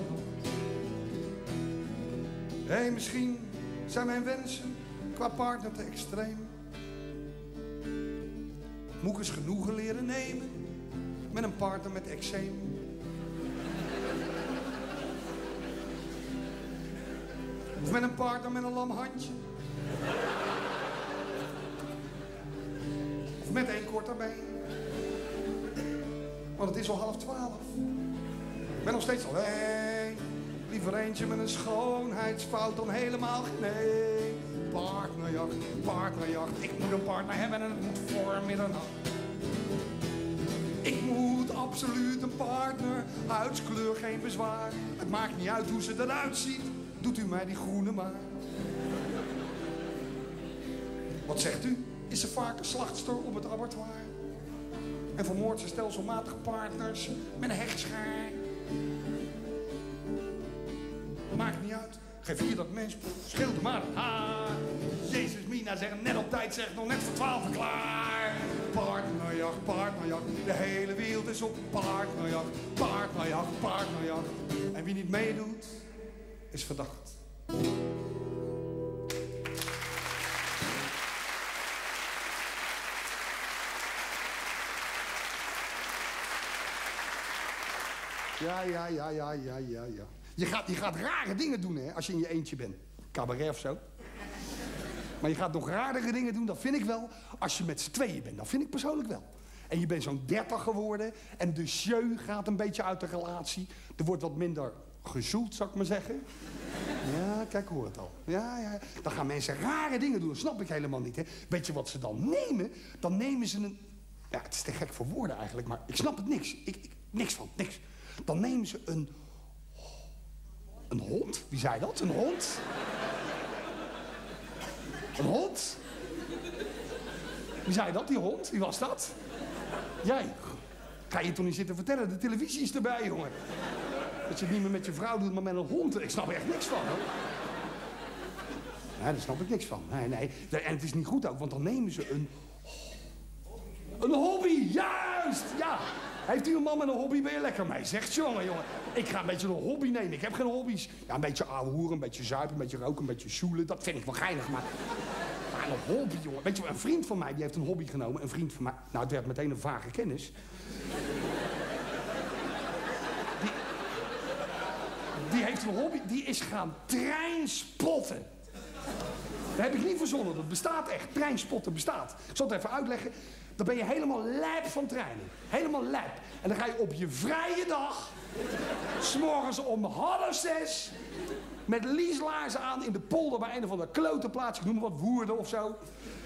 Hé, hey, misschien zijn mijn wensen qua partner te extreem. Moet ik eens genoegen leren nemen met een partner met eczeem. Of met een partner met een lam handje. Of met één korte been. Want het is al half twaalf. Ik ben nog steeds alleen. Liever eentje met een schoonheidsfout dan helemaal geen Partnerjacht. Ik moet een partner hebben en het moet voor middernacht. Ik moet absoluut een partner. Huidskleur geen bezwaar. Het maakt niet uit hoe ze eruit ziet. Doet u mij die groene maar. Wat zegt u? Is ze vaak een slachtster op het abattoir? En vermoordt ze stelselmatig partners met een hechtschaar? Maakt niet uit. Geef hier dat mens, scheelt maar haar. Mina, zeggen net op tijd, zeg nog net voor twaalf klaar. Partnerjacht, partnerjacht. De hele wereld is op partnerjacht. Partnerjacht, partnerjacht. En wie niet meedoet, is verdacht. Ja, ja, ja, ja, ja, ja, ja. Je gaat, je gaat rare dingen doen, hè, als je in je eentje bent. Cabaret of zo. Maar je gaat nog rarere dingen doen, dat vind ik wel, als je met z'n tweeën bent. Dat vind ik persoonlijk wel. En je bent zo'n dertig geworden en de jeu gaat een beetje uit de relatie. Er wordt wat minder gezoeld, zou ik maar zeggen. Ja, kijk, hoor het al. Ja, ja. Dan gaan mensen rare dingen doen, dat snap ik helemaal niet. Hè. Weet je wat ze dan nemen? Dan nemen ze een... Ja, het is te gek voor woorden eigenlijk, maar ik snap het niks. Ik, ik, niks van, niks. Dan nemen ze een... Een hond? Wie zei dat? Een hond? Een hond? Wie zei dat, die hond? Wie was dat? Jij. Ga je toch niet zitten vertellen? De televisie is erbij, jongen. Dat je het niet meer met je vrouw doet, maar met een hond. Ik snap er echt niks van, hoor. Nee, daar snap ik niks van. Nee, nee. En het is niet goed ook, want dan nemen ze een... Een hobby, juist! Ja. Heeft u een man met een hobby, ben je lekker mee? Zegt jongen, jongen. Ik ga een beetje een hobby nemen. Ik heb geen hobby's. Ja, een beetje ouwe een beetje zuipen, een beetje roken, een beetje zoelen. Dat vind ik wel geinig, maar... Maar een hobby, jongen. Weet je, een vriend van mij, die heeft een hobby genomen. Een vriend van mij... Nou, het werd meteen een vage kennis. Die, die heeft een hobby, die is gaan treinspotten. Dat heb ik niet verzonnen, dat bestaat echt. Treinspotten bestaat. Ik zal het even uitleggen. Dan ben je helemaal lijp van treinen. Helemaal lijp. En dan ga je op je vrije dag, s'morgens om half zes, met lieslaarzen aan in de polder bij een of andere klote plaats, ik noem maar wat Woerden of zo.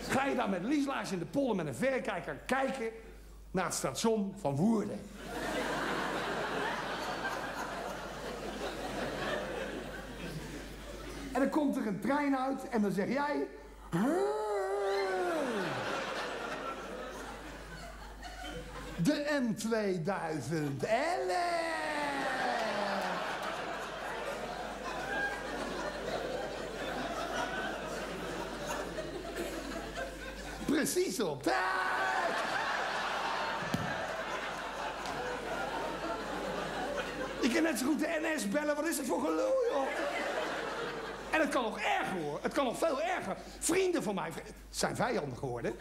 Ga je daar met lieslaarzen in de polder met een verrekijker kijken naar het station van Woerden. En dan komt er een trein uit en dan zeg jij... De M2000 Precies op tijd! Ik kan net zo goed de NS bellen. Wat is het voor gelul, joh? En het kan nog erger hoor. Het kan nog veel erger. Vrienden van mij zijn vijanden geworden.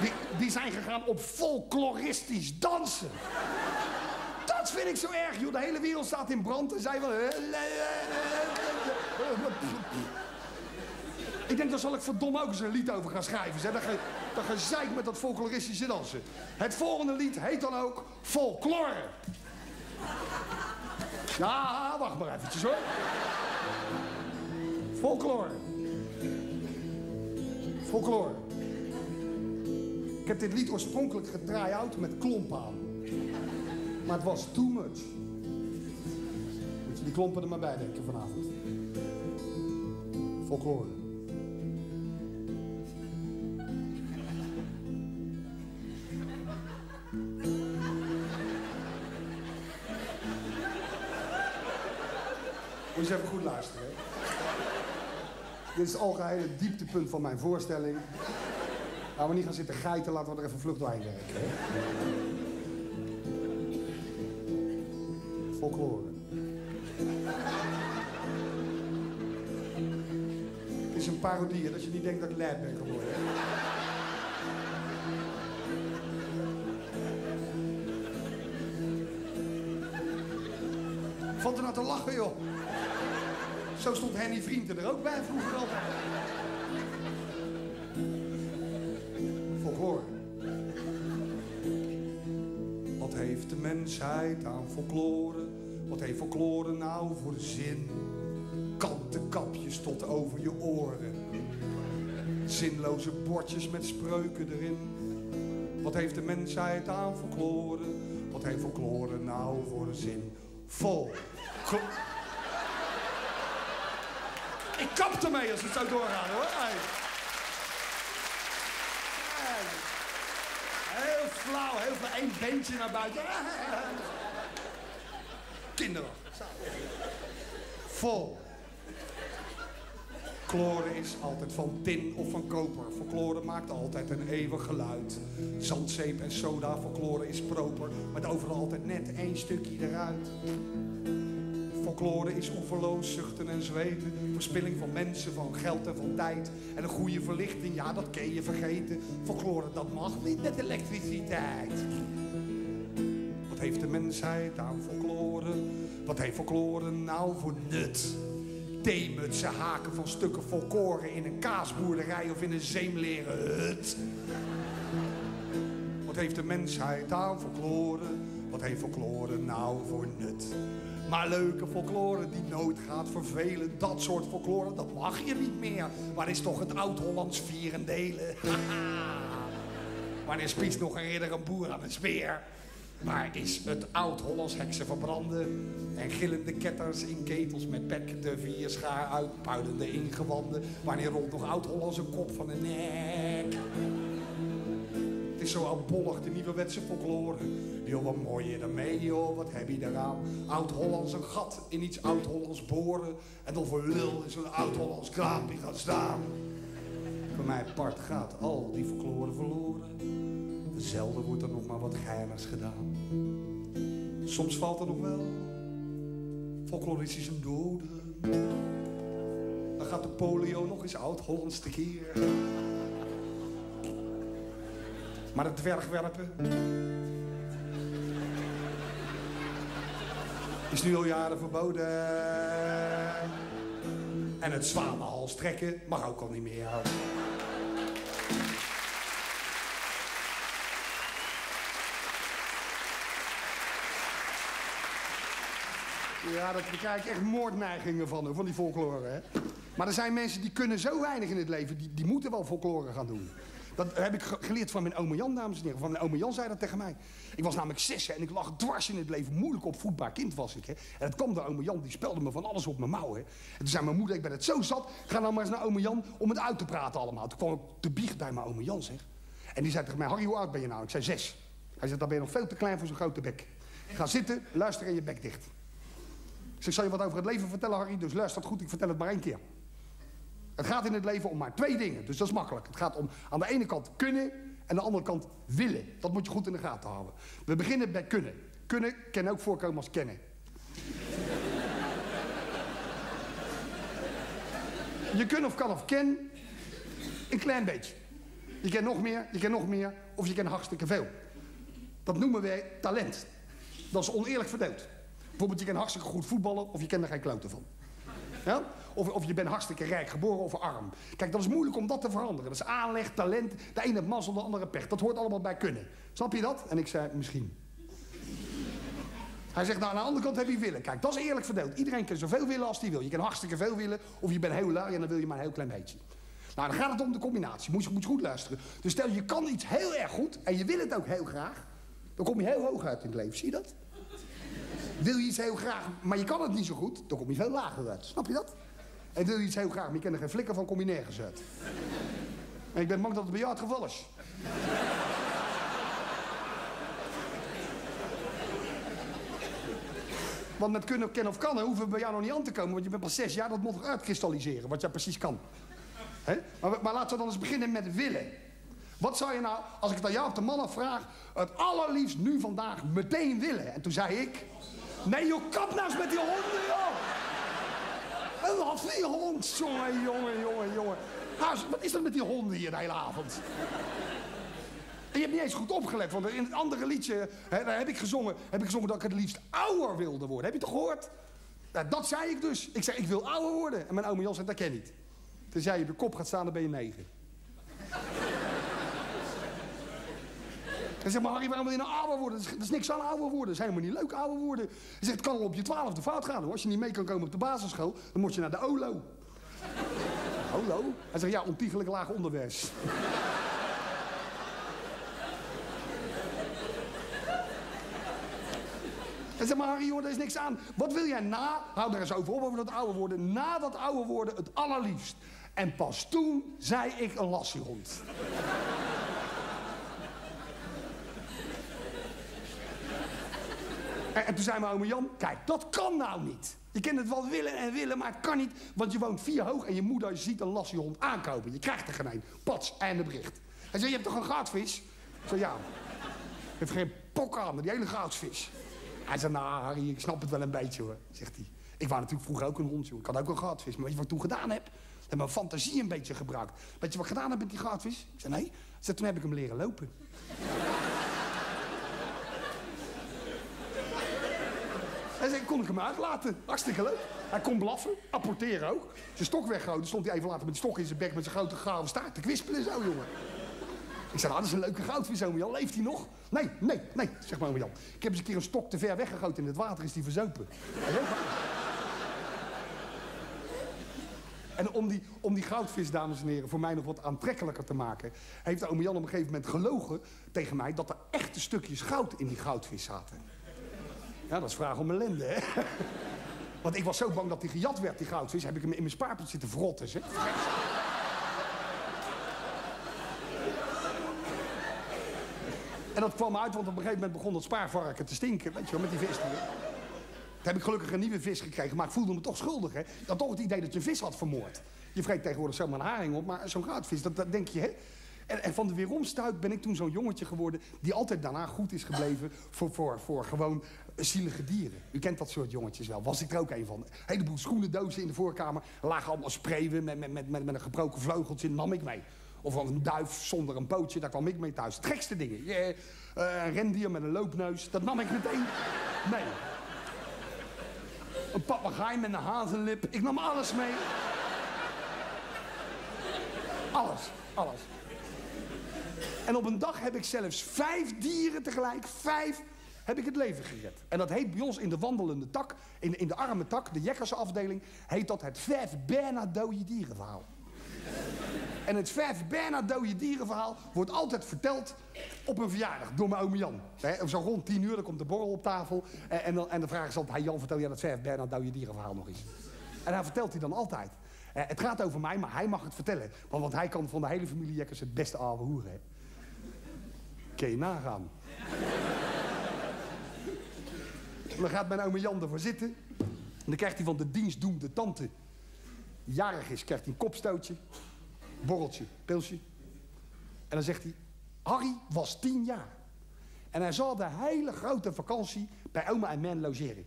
Die, die zijn gegaan op folkloristisch dansen. Dat vind ik zo erg, joh. De hele wereld staat in brand en zij van... Ik denk, daar zal ik verdomme ook eens een lied over gaan schrijven. Zeg. Dat, ge, dat met dat folkloristische dansen. Het volgende lied heet dan ook Folklore. Ja, wacht maar eventjes hoor. Folklore. Folklore. Ik heb dit lied oorspronkelijk gedraaid met klompen aan. Maar het was too much. Moet je die klompen er maar bij denken vanavond. Folklore. Moet je eens even goed luisteren. Hè? Dit is het algehele dieptepunt van mijn voorstelling. Laten we niet gaan zitten geiten, laten we er even vlucht doorheen werken. Folklore. Het is een parodie, dat je niet denkt dat ik lijp ben geworden. Valt er nou te lachen, joh? Zo stond Henny Vrienden er ook bij vroeger altijd. Folklore. Wat heeft de mensheid aan folklore? Wat heeft folklore nou voor zin? Kantenkapjes tot over je oren. Zinloze bordjes met spreuken erin. Wat heeft de mensheid aan folklore? Wat heeft folklore nou voor zin? Vol. Ik kap ermee als het zo doorgaat hoor. Hey. Heel flauw, heel flauw. Eén beentje naar buiten. Kinderen. Vol. Folklore is altijd van tin of van koper. Folklore maakt altijd een eeuwig geluid. Zandzeep en soda, folklore is proper. Met overal altijd net één stukje eruit. Folklore is oeverloos, zuchten en zweten. Verspilling van mensen, van geld en van tijd. En een goede verlichting, ja, dat kun je vergeten. Folklore, dat mag niet met elektriciteit. Wat heeft de mensheid aan folklore? Wat heeft folklore nou voor nut? Theemutsen haken van stukken folklore in een kaasboerderij of in een zeemleren hut. Wat heeft de mensheid aan folklore? Wat heeft folklore nou voor nut? Maar leuke folklore die nooit gaat vervelen, dat soort folklore, dat mag je niet meer. Waar is toch het oud-Hollands vierendelen? Wanneer spiest nog een ridder een boer aan een speer? Waar is het oud-Hollands heksen verbranden? En gillende ketters in ketels met pek, de vier schaar uit, puilende ingewanden. Wanneer rolt nog oud-Hollands een kop van de nek? Is zo oudbollig, de nieuwerwetse folklore. Joh, wat mooi je ermee, joh, wat heb je eraan? Oud-Hollands een gat in iets oud-Hollands boren. En dan voor lul in zo'n oud-Hollands kraampje gaan staan. Voor mij part gaat al die folklore verloren. Zelden wordt er nog maar wat geinigs gedaan. Soms valt er nog wel folkloristisch een dode. Dan gaat de polio nog eens oud-Hollands tekeer. Maar het dwergwerpen is nu al jaren verboden. En het zwanenhals trekken mag ook al niet meer. Ja, daar krijg ik echt moordneigingen van, van die folklore. Hè? Maar er zijn mensen die kunnen zo weinig in het leven, die, die moeten wel folklore gaan doen. Dat heb ik geleerd van mijn oma Jan, dames en heren. Van mijn oma Jan zei dat tegen mij. Ik was namelijk zes en ik lag dwars in het leven. Moeilijk opvoedbaar kind was ik. Hè. En het kwam door oma Jan, die spelde me van alles op mijn mouw. Hè. En toen zei mijn moeder, ik ben het zo zat. Ga nou maar eens naar oma Jan om het uit te praten allemaal. Toen kwam ik te biecht bij mijn oma Jan, zeg. En die zei tegen mij, Harry, hoe oud ben je nou? Ik zei zes. Hij zei, dan ben je nog veel te klein voor zo'n grote bek. Ga zitten, luister en je bek dicht. Ik zal je wat over het leven vertellen, Harry, dus luister goed, ik vertel het maar één keer. Het gaat in het leven om maar twee dingen, dus dat is makkelijk. Het gaat om aan de ene kant kunnen en aan de andere kant willen. Dat moet je goed in de gaten houden. We beginnen bij kunnen. Kunnen kan ook voorkomen als kennen. je kunt of kan of ken een klein beetje. Je kent nog meer, je kent nog meer of je kent hartstikke veel. Dat noemen wij talent. Dat is oneerlijk verdeeld. Bijvoorbeeld, je kan hartstikke goed voetballen of je kent er geen kloten van. Ja? Of, of je bent hartstikke rijk geboren of arm. Kijk, dat is moeilijk om dat te veranderen. Dat is aanleg, talent. De ene mazzel, de andere pech. Dat hoort allemaal bij kunnen. Snap je dat? En ik zei, misschien. Hij zegt, nou, aan de andere kant heb je willen. Kijk, dat is eerlijk verdeeld. Iedereen kan zoveel willen als hij wil. Je kan hartstikke veel willen, of je bent heel lui en dan wil je maar een heel klein beetje. Nou, dan gaat het om de combinatie. Moet je, moet je goed luisteren. Dus stel, je kan iets heel erg goed en je wil het ook heel graag. Dan kom je heel hoog uit in het leven. Zie je dat? Wil je iets heel graag, maar je kan het niet zo goed, dan kom je veel lager uit. Snap je dat? En wil je iets heel graag, maar je kent er geen flikker van, kom je uit. En ik ben bang dat het bij jou het geval is. Want met kunnen, kennen of kan, hoeven we bij jou nog niet aan te komen. Want je bent pas zes jaar, dat moet nog uitkristalliseren, wat jij precies kan. Maar, maar laten we dan eens beginnen met willen. Wat zou je nou, als ik het aan jou op de mannen vraag, het allerliefst nu vandaag meteen willen? En toen zei ik, nee joh, kap nou eens met die honden joh. Een half hond, jongen, jongen, jongen, jongen. Nou, wat is er met die honden hier de hele avond? Je hebt niet eens goed opgelet, want in het andere liedje, hè, daar heb ik, gezongen, heb ik gezongen dat ik het liefst ouder wilde worden. Heb je toch gehoord? Nou, dat zei ik dus. Ik zei, ik wil ouder worden. En mijn oma Jan zei, dat ken je niet. Dus jij op de kop gaat staan, dan ben je negen. En zeg maar, Harry, waarom wil je nou ouder worden? Dat is, niks aan ouder worden. Dat is helemaal niet leuk ouder worden. Hij zegt, het kan al op je twaalfde fout gaan. Hoor. Als je niet mee kan komen op de basisschool, dan moet je naar de OLO. OLO? Hij zegt, ja, ontiegelijk laag onderwijs. En zeg maar, Harry, hoor, er is niks aan. Wat wil jij na, hou er eens over op, over dat ouder worden. Na dat ouder worden het allerliefst. En pas toen zei ik een lassiehond. En, en toen zei mijn oma Jan, kijk, dat kan nou niet. Je kunt het wel willen en willen, maar het kan niet. Want je woont vier hoog en je moeder ziet een hond aankopen. Je krijgt er geen een. Pats, einde bericht. Hij zei, je hebt toch een goudvis? Ik zei, ja. Heeft geen pok aan, die hele goudvis. Hij zei, nou Harry, ik snap het wel een beetje hoor, zegt hij. Ik wou natuurlijk vroeger ook een hond, joh. Ik had ook een goudvis. Maar weet je wat ik toen gedaan heb? Ik heb mijn fantasie een beetje gebruikt. Weet je wat ik gedaan heb met die goudvis? Ik zei, nee. Toen heb ik hem leren lopen. Zei, kon ik hem uitlaten. Hartstikke leuk. Hij kon blaffen, apporteren ook. Zijn stok weggehouden, stond hij even later met de stok in zijn bek... met zijn grote gave staart te kwispelen zo, jongen. Ik zei, nou, dat is een leuke goudvis, oom Jan. Leeft hij nog? Nee, nee, nee, zeg maar Jan. Ik heb eens een keer een stok te ver weggegoten in het water, is die verzopen. En om die, om die goudvis, dames en heren, voor mij nog wat aantrekkelijker te maken... heeft oom Jan op een gegeven moment gelogen tegen mij... dat er echte stukjes goud in die goudvis zaten. Ja, dat is vraag om ellende, hè? Want ik was zo bang dat hij gejat werd, die goudvis. Heb ik hem in mijn spaarpot zitten verrotten, zeg. En dat kwam uit, want op een gegeven moment begon dat spaarvarken te stinken. Weet je wel, met die vis. Toen heb ik gelukkig een nieuwe vis gekregen, maar ik voelde me toch schuldig, hè. Had toch het idee dat je een vis had vermoord. Je vreet tegenwoordig zomaar een haring op, maar zo'n goudvis, dat, dat denk je, hè. En, en, van de weeromstuit ben ik toen zo'n jongetje geworden... die altijd daarna goed is gebleven voor, voor, voor gewoon zielige dieren. U kent dat soort jongetjes wel. Was ik er ook een van. Een heleboel schoenendozen in de voorkamer. Er lagen allemaal spreeuwen met, met, met, met, een gebroken vleugeltje. nam ik mee. Of een duif zonder een pootje, daar kwam ik mee thuis. Het gekste dingen. Uh, een rendier met een loopneus, dat nam ik meteen mee. Een papegaai met een hazenlip. Ik nam alles mee. Alles, alles. En op een dag heb ik zelfs vijf dieren tegelijk, vijf, heb ik het leven gered. En dat heet bij ons in de wandelende tak, in, in de arme tak, de jekkersafdeling, heet dat het vijf bijna dode dierenverhaal. En het vijf bijna dode dierenverhaal wordt altijd verteld op een verjaardag door mijn oom Jan. zo rond tien uur, komt de borrel op tafel. En, en, dan, en dan vragen ze altijd, hey Jan, vertel jij dat vijf bijna dode dierenverhaal nog eens? En hij vertelt hij dan altijd. Eh, het gaat over mij, maar hij mag het vertellen. Want, want hij kan van de hele familie Jekkers het beste ouwe hoeren. Kun je nagaan. dan gaat mijn oom Jan ervoor zitten. En dan krijgt hij van de dienstdoende tante... jarig is, krijgt hij een kopstootje borreltje, pilsje. En dan zegt hij, Harry was tien jaar. En hij zal de hele grote vakantie bij oma en men logeren.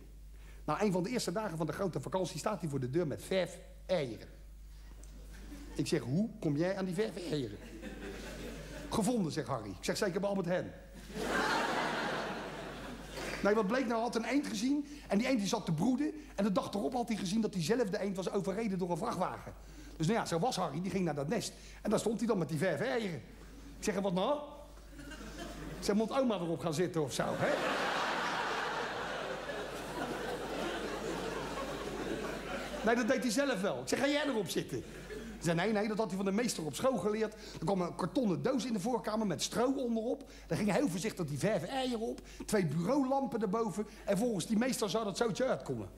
Nou, een van de eerste dagen van de grote vakantie staat hij voor de deur met vijf eieren. Ik zeg, hoe kom jij aan die vijf eieren? Gevonden, zegt Harry. Ik zeg, zeker bij Albert Hen. Nee, wat bleek nou? had een eend gezien en die eend die zat te broeden. En de dag erop had hij gezien dat diezelfde eend was overreden door een vrachtwagen. Dus nou ja, zo was Harry, die ging naar dat nest. En daar stond hij dan met die vijf eieren. Ik zeg, wat nou? Ik zeg, moet oma erop gaan zitten of zo, hè? Nee, dat deed hij zelf wel. Ik zeg, ga jij erop zitten? Ze zei, nee, nee, dat had hij van de meester op school geleerd. Er kwam een kartonnen doos in de voorkamer met stro onderop. Daar ging heel voorzichtig die vijf eieren op. Twee bureaulampen erboven. En volgens die meester zou dat zootje uitkomen.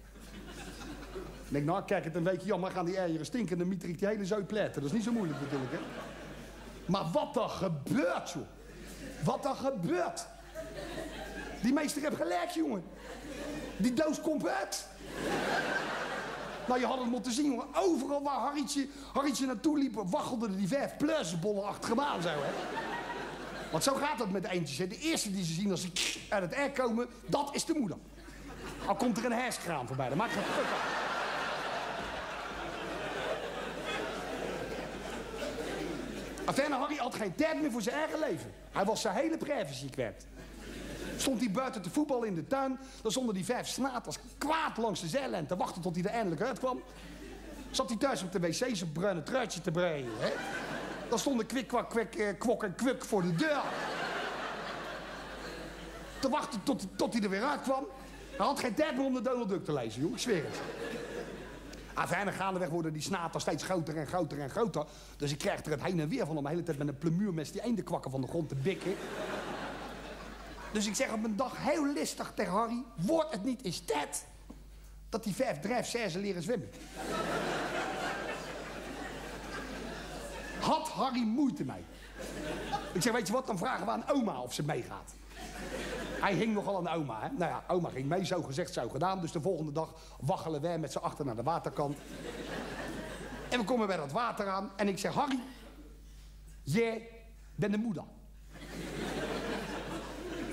Ik denk, nou, kijk het een weekje jammer, gaan die eieren stinken... en dan miet ik die hele zooi pletten. Dat is niet zo moeilijk natuurlijk, hè? Maar wat er gebeurt, joh. Wat er gebeurt. Die meester heeft gelijk, jongen. Die doos komt uit. Nou, je had het moeten zien, jongen. Overal waar Harrietje, Harrietje naartoe liep, waggelden die vijf plusbollen achter hem aan, zo, hè. Want zo gaat het met eentjes, hè. De eerste die ze zien als ze uit het air komen, dat is de moeder. Al komt er een herskraam voorbij, dan maakt het fuck uit. Afijn, Harry had geen tijd meer voor zijn eigen leven. Hij was zijn hele privacy kwijt. Stond hij buiten te voetballen in de tuin. Dan stonden die vijf snaters kwaad langs de zijlijn te wachten tot hij er eindelijk uitkwam. Zat hij thuis op de wc zijn bruine truitje te breien. Hè? Dan stonden kwik, kwak, kwik, eh, kwok en kwik voor de deur. Te wachten tot, tot hij er weer uitkwam. Hij had geen tijd meer om de Donald Duck te lezen, joh. Ik zweer het. Afijn, gaandeweg worden die snaten steeds groter en groter en groter. Dus ik krijg er het heen en weer van om de hele tijd met een plemuurmes die eenden van de grond te bikken. Dus ik zeg op een dag heel listig tegen Harry... wordt het niet eens tijd dat die vijf drijfzeizen leren zwemmen? Had Harry moeite mee? Ik zeg, weet je wat, dan vragen we aan oma of ze meegaat. Hij hing nogal aan oma, hè. Nou ja, oma ging mee, zo gezegd, zo gedaan. Dus de volgende dag waggelen wij met z'n achter naar de waterkant. En we komen bij dat water aan en ik zeg, Harry, jij bent de moeder.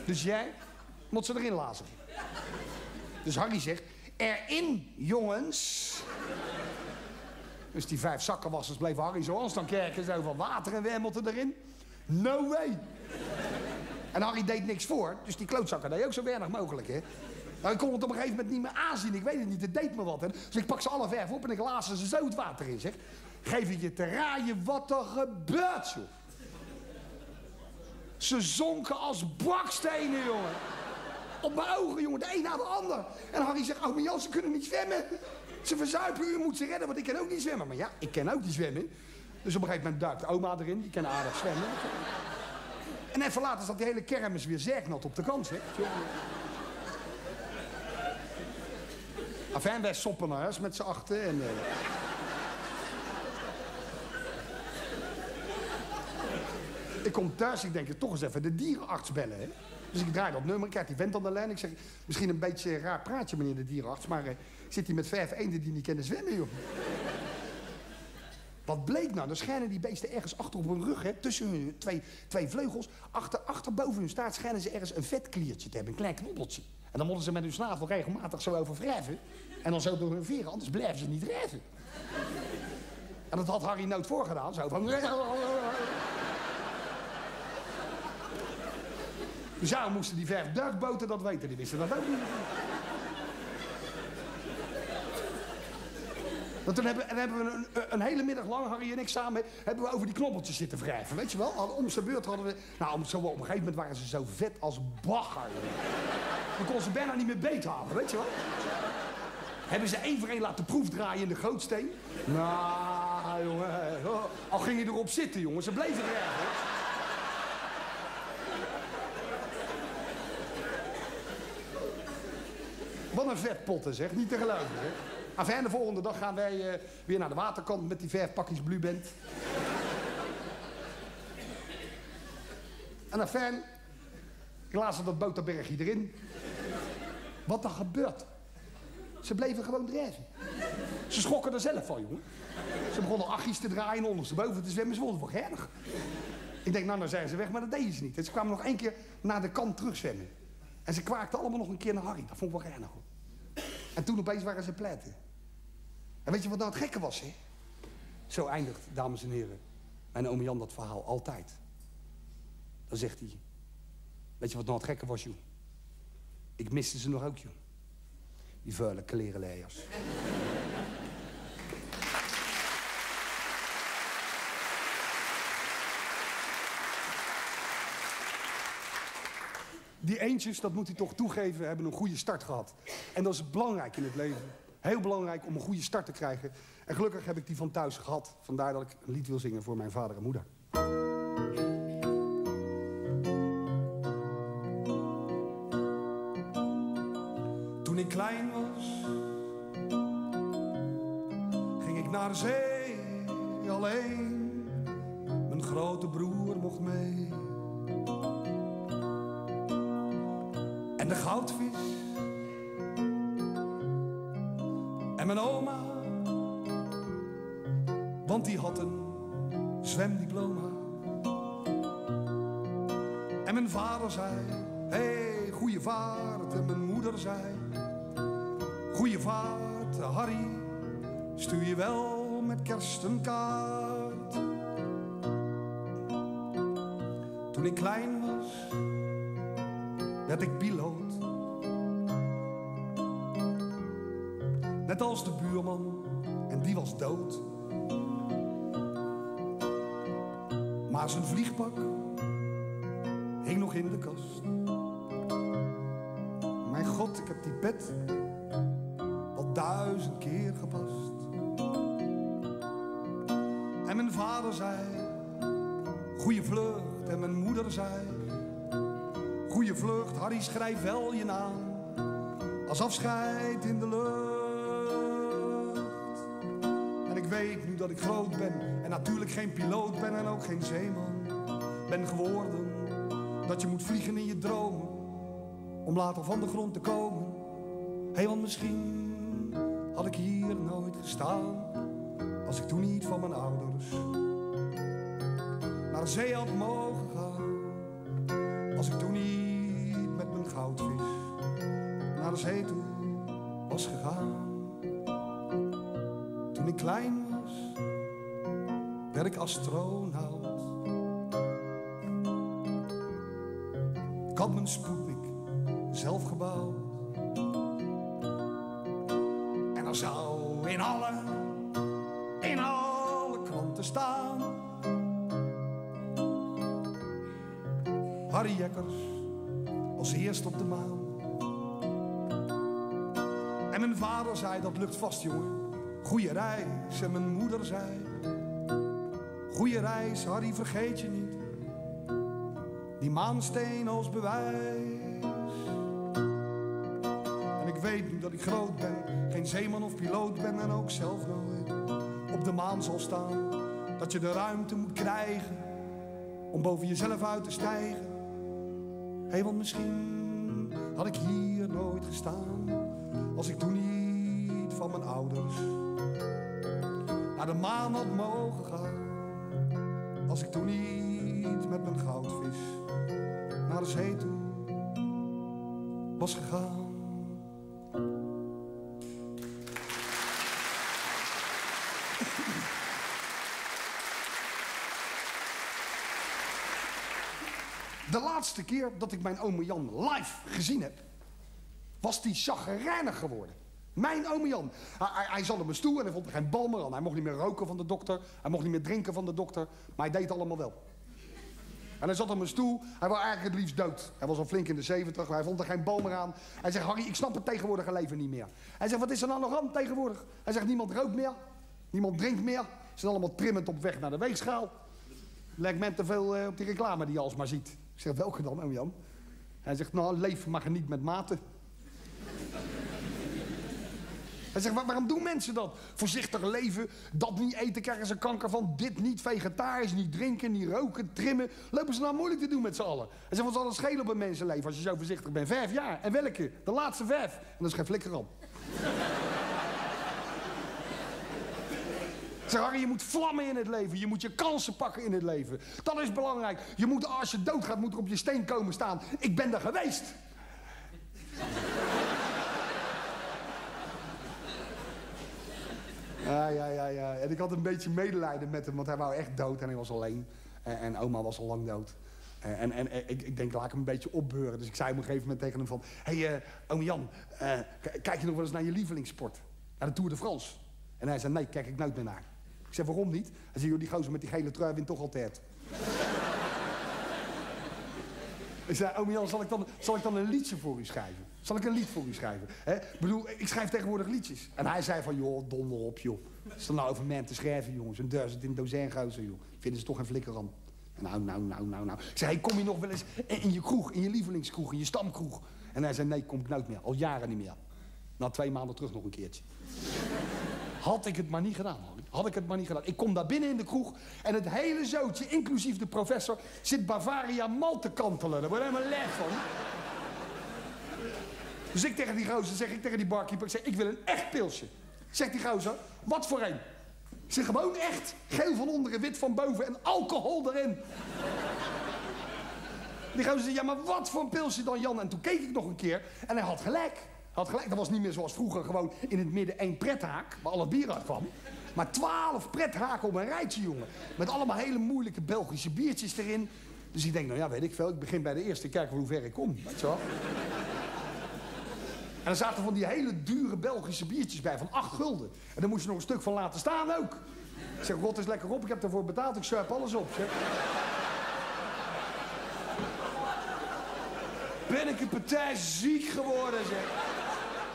Dus jij moet ze erin lazen. Dus Harry zegt, erin, jongens. Dus die vijf zakkenwassers bleven Harry zoals dan kijken, zo van water en wemmelte erin. No way. En Harry deed niks voor, dus die klootzakken deed ook zo weinig mogelijk, hè. Nou, kon het op een gegeven moment niet meer aanzien. Ik weet het niet, het deed me wat. Hè. Dus ik pak ze alle verf op en ik laat ze zo het water in, zeg. Geef het je te raaien wat er gebeurt, joh. Ze zonken als bakstenen, jongen. Op mijn ogen, jongen, de een na de ander. En Harry zegt, oh, Jan, ze kunnen niet zwemmen. Ze verzuipen, u moet ze redden, want ik kan ook niet zwemmen. Maar ja, ik kan ook niet zwemmen. Dus op een gegeven moment duikt oma erin, die kan aardig zwemmen. En even later zat die hele kermis weer zerknat op de kant, zeg. Enfin, wij soppen naar huis met z'n achten en... Uh... ik kom thuis, ik denk, toch eens even de dierenarts bellen, hè. Dus ik draai dat nummer, ik krijg die vent aan de lijn. Ik zeg, misschien een beetje een raar praatje, meneer de dierenarts... maar uh, zit hij met vijf eenden die niet kennen zwemmen, joh. Wat bleek nou? Dan schijnen die beesten ergens achter op hun rug, hè, tussen hun twee, twee vleugels... Achter, achter boven hun staart schijnen ze ergens een vetkliertje te hebben, een klein knobbeltje. En dan moeten ze met hun snavel regelmatig zo over wrijven. En dan zo door hun veren, anders blijven ze niet drijven. En dat had Harry nooit voorgedaan, zo van... Dus ja, moesten die vijf duikboten dat weten, die wisten dat ook niet. Want toen hebben, hebben we een, hele middag lang, Harry en ik samen, hebben we over die knobbeltjes zitten wrijven. Weet je wel? Om zijn beurt hadden we... Nou, op een gegeven moment waren ze zo vet als bagger. We konden ze bijna niet meer beet halen, weet je wel? Hebben ze één voor één laten proefdraaien in de gootsteen? Nou, jongen, al ging je erop zitten, jongen. Ze bleven er Wat een vetpotten, zeg. Niet te geloven, hè. Enfin, de volgende dag gaan wij uh, weer naar de waterkant met die verfpakjes Blubent. en enfin, ik laat dat boterbergje erin. Wat er gebeurt. Ze bleven gewoon drijven. Ze schrokken er zelf van, jongen. Ze begonnen achtjes te draaien en ondersteboven te zwemmen. Ze vonden het wel. Ik denk, nou, dan zijn ze weg, maar dat deden ze niet. En ze kwamen nog één keer naar de kant terugzwemmen. En ze kwaakten allemaal nog een keer naar Harry. Dat vond ik wel gernig, hoor. En toen opeens waren ze pleiten. En weet je wat nou het gekke was, hè? Zo eindigt, dames en heren, mijn oom Jan dat verhaal altijd. Dan zegt hij, weet je wat nou het gekke was, joh? Ik miste ze nog ook, joh. Die vuile klerenleiers. Die eentjes, dat moet hij toch toegeven, hebben een goede start gehad. En dat is belangrijk in het leven. Heel belangrijk om een goede start te krijgen. En gelukkig heb ik die van thuis gehad. Vandaar dat ik een lied wil zingen voor mijn vader en moeder. Toen ik klein was, ging ik naar de zee alleen. Mijn grote broer mocht mee. En de goudvis En mijn oma, want die had een zwemdiploma. En mijn vader zei, hé, hey, goeie vaart. En mijn moeder zei, goeie vaart, Harry, stuur je wel met kerst een kaart. Toen ik klein was, werd ik piloot. Net als de buurman, en die was dood. Maar zijn vliegpak hing nog in de kast. Mijn god, ik heb die pet al duizend keer gepast. En mijn vader zei, goeie vlucht. En mijn moeder zei. Harry, schrijf wel je naam als afscheid in de lucht. Ik weet nu dat ik groot ben en natuurlijk geen piloot ben en ook geen zeeman. Ben geworden dat je moet vliegen in je dromen. om later van de grond te komen. Hey, want misschien had ik hier nooit gestaan als ik toen niet van mijn ouders naar zee had mogen gaan. Als ik toen niet werd ik had mijn Sputnik zelf gebouwd. En er zou in alle, in alle kranten staan. Harry Jekkers als eerst op de maan. En mijn vader zei, dat lukt vast jongen. Goeie reis. En mijn moeder zei, goeie reis, Harry vergeet je niet. Die maansteen als bewijs. En ik weet nu dat ik groot ben, geen zeeman of piloot ben en ook zelf nooit op de maan zal staan. Dat je de ruimte moet krijgen om boven jezelf uit te stijgen. Hé, hey, want misschien had ik hier nooit gestaan als ik toen niet van mijn ouders naar de maan had mogen gaan. Als ik toen niet met mijn goudvis naar de zee toe was gegaan. De laatste keer dat ik mijn oom Jan live gezien heb, was die chagrijnig geworden. Mijn oom Jan. Hij, zat op een stoel en hij vond er geen bal meer aan. Hij mocht niet meer roken van de dokter. Hij mocht niet meer drinken van de dokter. Maar hij deed allemaal wel. En hij zat op een stoel. Hij was eigenlijk het liefst dood. Hij was al flink in de zeventig. Hij vond er geen bal meer aan. Hij zegt, Harry, ik snap het tegenwoordige leven niet meer. Hij zegt, wat is er nou nog aan tegenwoordig? Hij zegt, niemand rookt meer. Niemand drinkt meer. Ze zijn allemaal trimmend op weg naar de weegschaal. Lijkt men te veel uh, op die reclame die je alsmaar ziet. Ik zeg, welke dan, oom Jan? Hij zegt, nou, leef maar niet met mate. Hij zegt, waarom doen mensen dat? Voorzichtig leven, dat niet eten, krijgen ze kanker van. Dit niet, vegetarisch, niet drinken, niet roken, trimmen. Lopen ze nou moeilijk te doen met z'n allen? Hij zegt, wat zal het schelen op een mensenleven als je zo voorzichtig bent? Vijf jaar. En welke? De laatste vijf. En dat is geen flikker aan. Zeg Harry, je moet vlammen in het leven. Je moet je kansen pakken in het leven. Dat is belangrijk. Je moet, als je doodgaat, moet er op je steen komen staan. Ik ben er geweest. Ja, ja, ja, ja. En ik had een beetje medelijden met hem, want hij wou echt dood en hij was alleen. En, en oma was al lang dood. En, en, en ik, ik, denk, laat ik hem een beetje opbeuren. Dus ik zei op een gegeven moment tegen hem van... Hé, hey, uh, oom Jan, uh, kijk je nog wel eens naar je lievelingssport? Naar de Tour de France? En hij zei, nee, kijk ik nooit meer naar. Ik zei, waarom niet? Hij zei, joh, die gozer met die gele trui wint toch altijd. ik zei, oom Jan, zal ik, dan, zal ik dan een liedje voor u schrijven? Zal ik een lied voor u schrijven? Hè? Ik bedoel, ik schrijf tegenwoordig liedjes. En hij zei van, joh, donder op, joh. Is er nou over men te schrijven, jongens? Een duizend in dozijn gozer, joh. Vinden ze toch geen flikker aan. Nou, nou, nou, nou, nou. Ik zei, hey, kom je nog wel eens in je kroeg, in je lievelingskroeg, in je stamkroeg? En hij zei, nee, kom ik nooit meer. Al jaren niet meer. Na twee maanden terug nog een keertje. Had ik het maar niet gedaan. Had ik het maar niet gedaan. Ik kom daar binnen in de kroeg en het hele zootje, inclusief de professor, zit Bavaria mal te kantelen. Daar word ik helemaal lef van. Dus ik tegen die gozer, zeg ik tegen die barkeeper, ik zeg, ik wil een echt pilsje. Zegt die gozer, wat voor een? Ik zeg, gewoon echt. Geel van onderen, wit van boven en alcohol erin. Die gozer zei, ja, maar wat voor een pilsje dan, Jan? En toen keek ik nog een keer en hij had gelijk. Had gelijk, dat was niet meer zoals vroeger gewoon in het midden één prethaak, waar al het bier uit kwam. Maar twaalf prethaken op een rijtje, jongen. Met allemaal hele moeilijke Belgische biertjes erin. Dus ik denk, nou ja, weet ik veel. Ik begin bij de eerste, kijken hoe ver ik kom. Weet je wel? En er zaten van die hele dure Belgische biertjes bij, van acht gulden. En daar moest je nog een stuk van laten staan ook. Ik zeg, rot is lekker op, ik heb ervoor betaald, ik zuip alles op. Zeg. Ben ik een partij ziek geworden, zeg.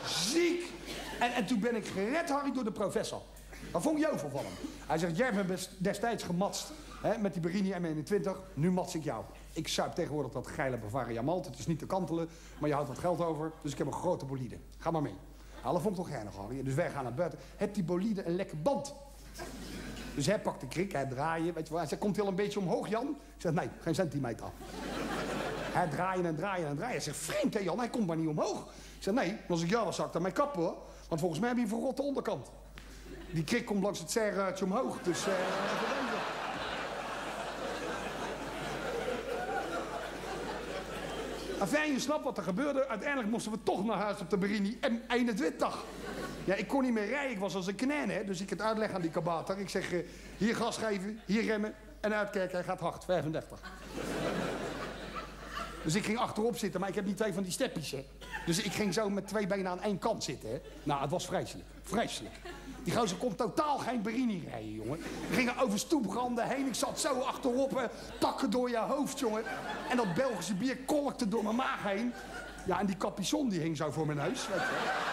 Ziek. En, en toen ben ik gered, Harry, door de professor. Dat vond Jovel van hem. Hij zegt, jij bent destijds gematst hè, met die Berini M21. Nu mats ik jou. Ik zuip tegenwoordig dat geile Bavaria Malt. Het is niet te kantelen, maar je houdt wat geld over. Dus ik heb een grote bolide. Ga maar mee. Dat vond toch geinig, Harry. Dus wij gaan naar buiten. Heb die bolide een lekker band? Dus hij pakt de krik, hij draaien. Weet je wel. Hij komt al een beetje omhoog, Jan? Ik zeg, nee, geen centimeter. Hij draaien en draaien en draaien. Hij zegt, vreemd hè Jan, hij komt maar niet omhoog. Ik zeg, nee, als ik jou was, zou ik dan mijn kap hoor. Want volgens mij heb je een verrotte onderkant. Die krik komt langs het serraadje omhoog, dus... Uh, Enfin, je snapt wat er gebeurde. Uiteindelijk moesten we toch naar huis op de Berini M21. Ja, ik kon niet meer rijden. Ik was als een knen, hè. Dus ik het uitleggen aan die kabater. Ik zeg, uh, hier gas geven, hier remmen en uitkijken. Hij gaat hard, 35. Dus ik ging achterop zitten, maar ik heb niet twee van die steppies. Dus ik ging zo met twee benen aan één kant zitten, hè. Nou, het was vreselijk. Vreselijk. Die gozer kon totaal geen Berini rijden, jongen. We gingen over stoepranden heen. Ik zat zo achterop, takken door je hoofd, jongen. En dat Belgische bier kolkte door mijn maag heen. Ja, en die capuchon die hing zo voor mijn neus, weet je.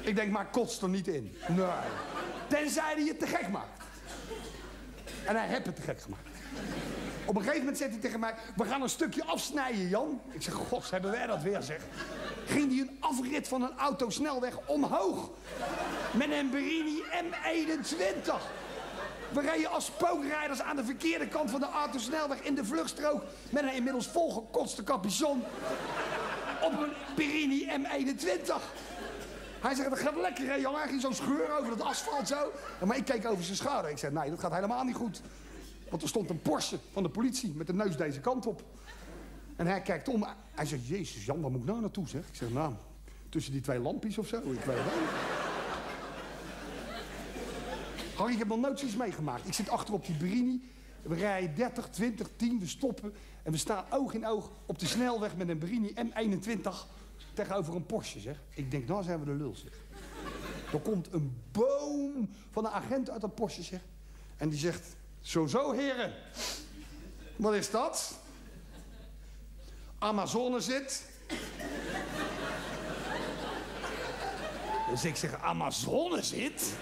Ik denk, maar kots er niet in. Nee. Tenzij hij het te gek maakt. En hij heeft het te gek gemaakt. Op een gegeven moment zegt hij tegen mij, we gaan een stukje afsnijden, Jan. Ik zeg, gods, hebben wij dat weer, zeg. Ging hij een afrit van een autosnelweg omhoog. Met een Berini M21. We reden als spookrijders aan de verkeerde kant van de autosnelweg in de vluchtstrook. Met een inmiddels volgekotste capuchon. Op een Berini M21. Hij zegt, dat gaat lekker, hè, Jan. Hij ging zo scheuren over het asfalt zo. Maar ik keek over zijn schouder. Ik zei, nee, dat gaat helemaal niet goed. Want er stond een Porsche van de politie met de neus deze kant op. En hij kijkt om. Hij zegt, jezus Jan, waar moet ik nou naartoe, zeg? Ik zeg, nou, tussen die twee lampjes of zo. Ik weet het niet. Harry, ik heb nog nooit zoiets meegemaakt. Ik zit achter op die Brini. We rijden 30, 20, 10, we stoppen. En we staan oog in oog op de snelweg met een Brini M21 tegenover een Porsche, zeg. Ik denk, nou zijn we de lul, zeg. Er komt een boom van een agent uit dat Porsche, zeg. En die zegt, zo zo, heren. Wat is dat? Amazone zit. Dus ik zeg, Amazone zit?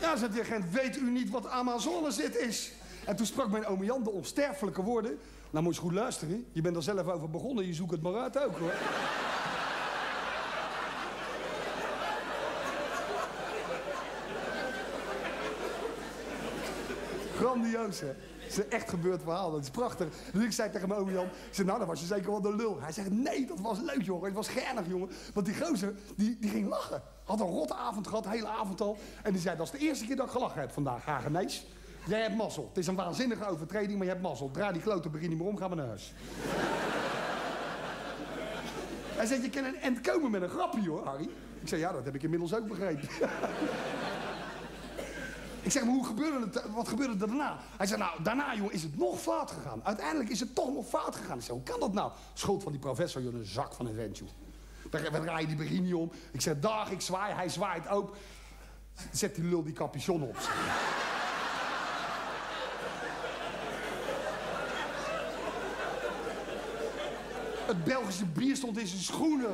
Ja, zegt de agent, weet u niet wat Amazone zit is? En toen sprak mijn oom Jan de onsterfelijke woorden. Nou moet je goed luisteren. Je bent er zelf over begonnen, je zoekt het maar uit ook hoor. Grandioos, hè? Het is een echt gebeurd verhaal. Dat is prachtig. Dus ik zei tegen mijn oom Jan, nou, dat was je zeker wel de lul. Hij zegt, nee, dat was leuk, jongen. Het was gernig, jongen. Want die gozer, die, die ging lachen. Had een rotte avond gehad, de hele avond al. En die zei, dat is de eerste keer dat ik gelachen heb vandaag, Hagenees. Jij hebt mazzel. Het is een waanzinnige overtreding, maar je hebt mazzel. Draai die klote begin niet meer om, ga maar naar huis. Hij zegt, je kan een end komen met een grapje, hoor, Harry. Ik zei, ja, dat heb ik inmiddels ook begrepen. Ik zeg, maar hoe gebeurde het, wat gebeurde er daarna? Hij zei, nou, daarna, jongen, is het nog fout gegaan. Uiteindelijk is het toch nog fout gegaan. Ik zei, hoe kan dat nou? Schuld van die professor, joh, een zak van een vent. We draaien die Berini om. Ik zeg, dag, ik zwaai, hij zwaait ook. Zet die lul die capuchon op. Het Belgische bier stond in zijn schoenen.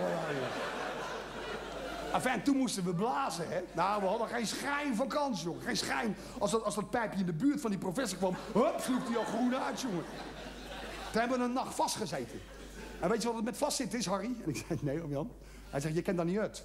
Enfin, toen moesten we blazen, hè. Nou, we hadden geen schijn van kans, jongen. Geen schijn. Als dat, als dat pijpje in de buurt van die professor kwam... Hup, sloeg hij al groen uit, jongen. Toen hebben we een nacht vastgezeten. En weet je wat het met vastzitten is, Harry? En ik zei, nee, om Jan. Hij zegt, je kent dat niet uit.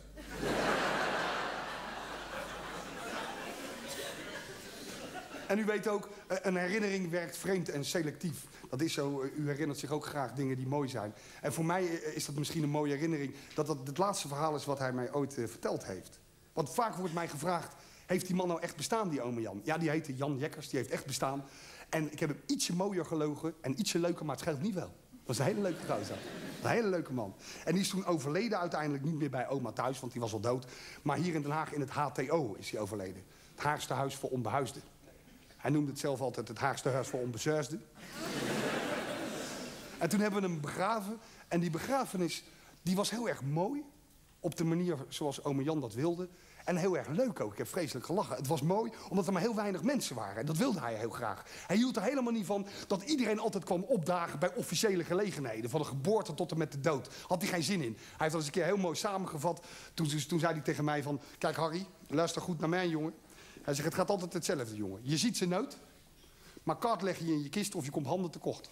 En u weet ook, een herinnering werkt vreemd en selectief. Dat is zo, u herinnert zich ook graag dingen die mooi zijn. En voor mij is dat misschien een mooie herinnering... dat dat het laatste verhaal is wat hij mij ooit verteld heeft. Want vaak wordt mij gevraagd... heeft die man nou echt bestaan, die ome Jan? Ja, die heette Jan Jekkers, die heeft echt bestaan. En ik heb hem ietsje mooier gelogen en ietsje leuker, maar het scheelt niet wel. Dat was een hele leuke gozer. Een hele leuke man. En die is toen overleden uiteindelijk niet meer bij oma thuis, want die was al dood. Maar hier in Den Haag in het HTO is hij overleden. Het Haagste Huis voor Onbehuisden. Hij noemde het zelf altijd het Haagste Huis voor Onbezuisden. En toen hebben we hem begraven. En die begrafenis die was heel erg mooi. Op de manier zoals ome Jan dat wilde. En heel erg leuk ook. Ik heb vreselijk gelachen. Het was mooi omdat er maar heel weinig mensen waren. En dat wilde hij heel graag. Hij hield er helemaal niet van dat iedereen altijd kwam opdagen bij officiële gelegenheden. Van de geboorte tot en met de dood. Had hij geen zin in. Hij heeft dat eens een keer heel mooi samengevat. Toen, toen zei hij tegen mij van... Kijk Harry, luister goed naar mij jongen. Hij zegt, het gaat altijd hetzelfde jongen. Je ziet zijn nood. Maar kaart leg je in je kist of je komt handen tekort.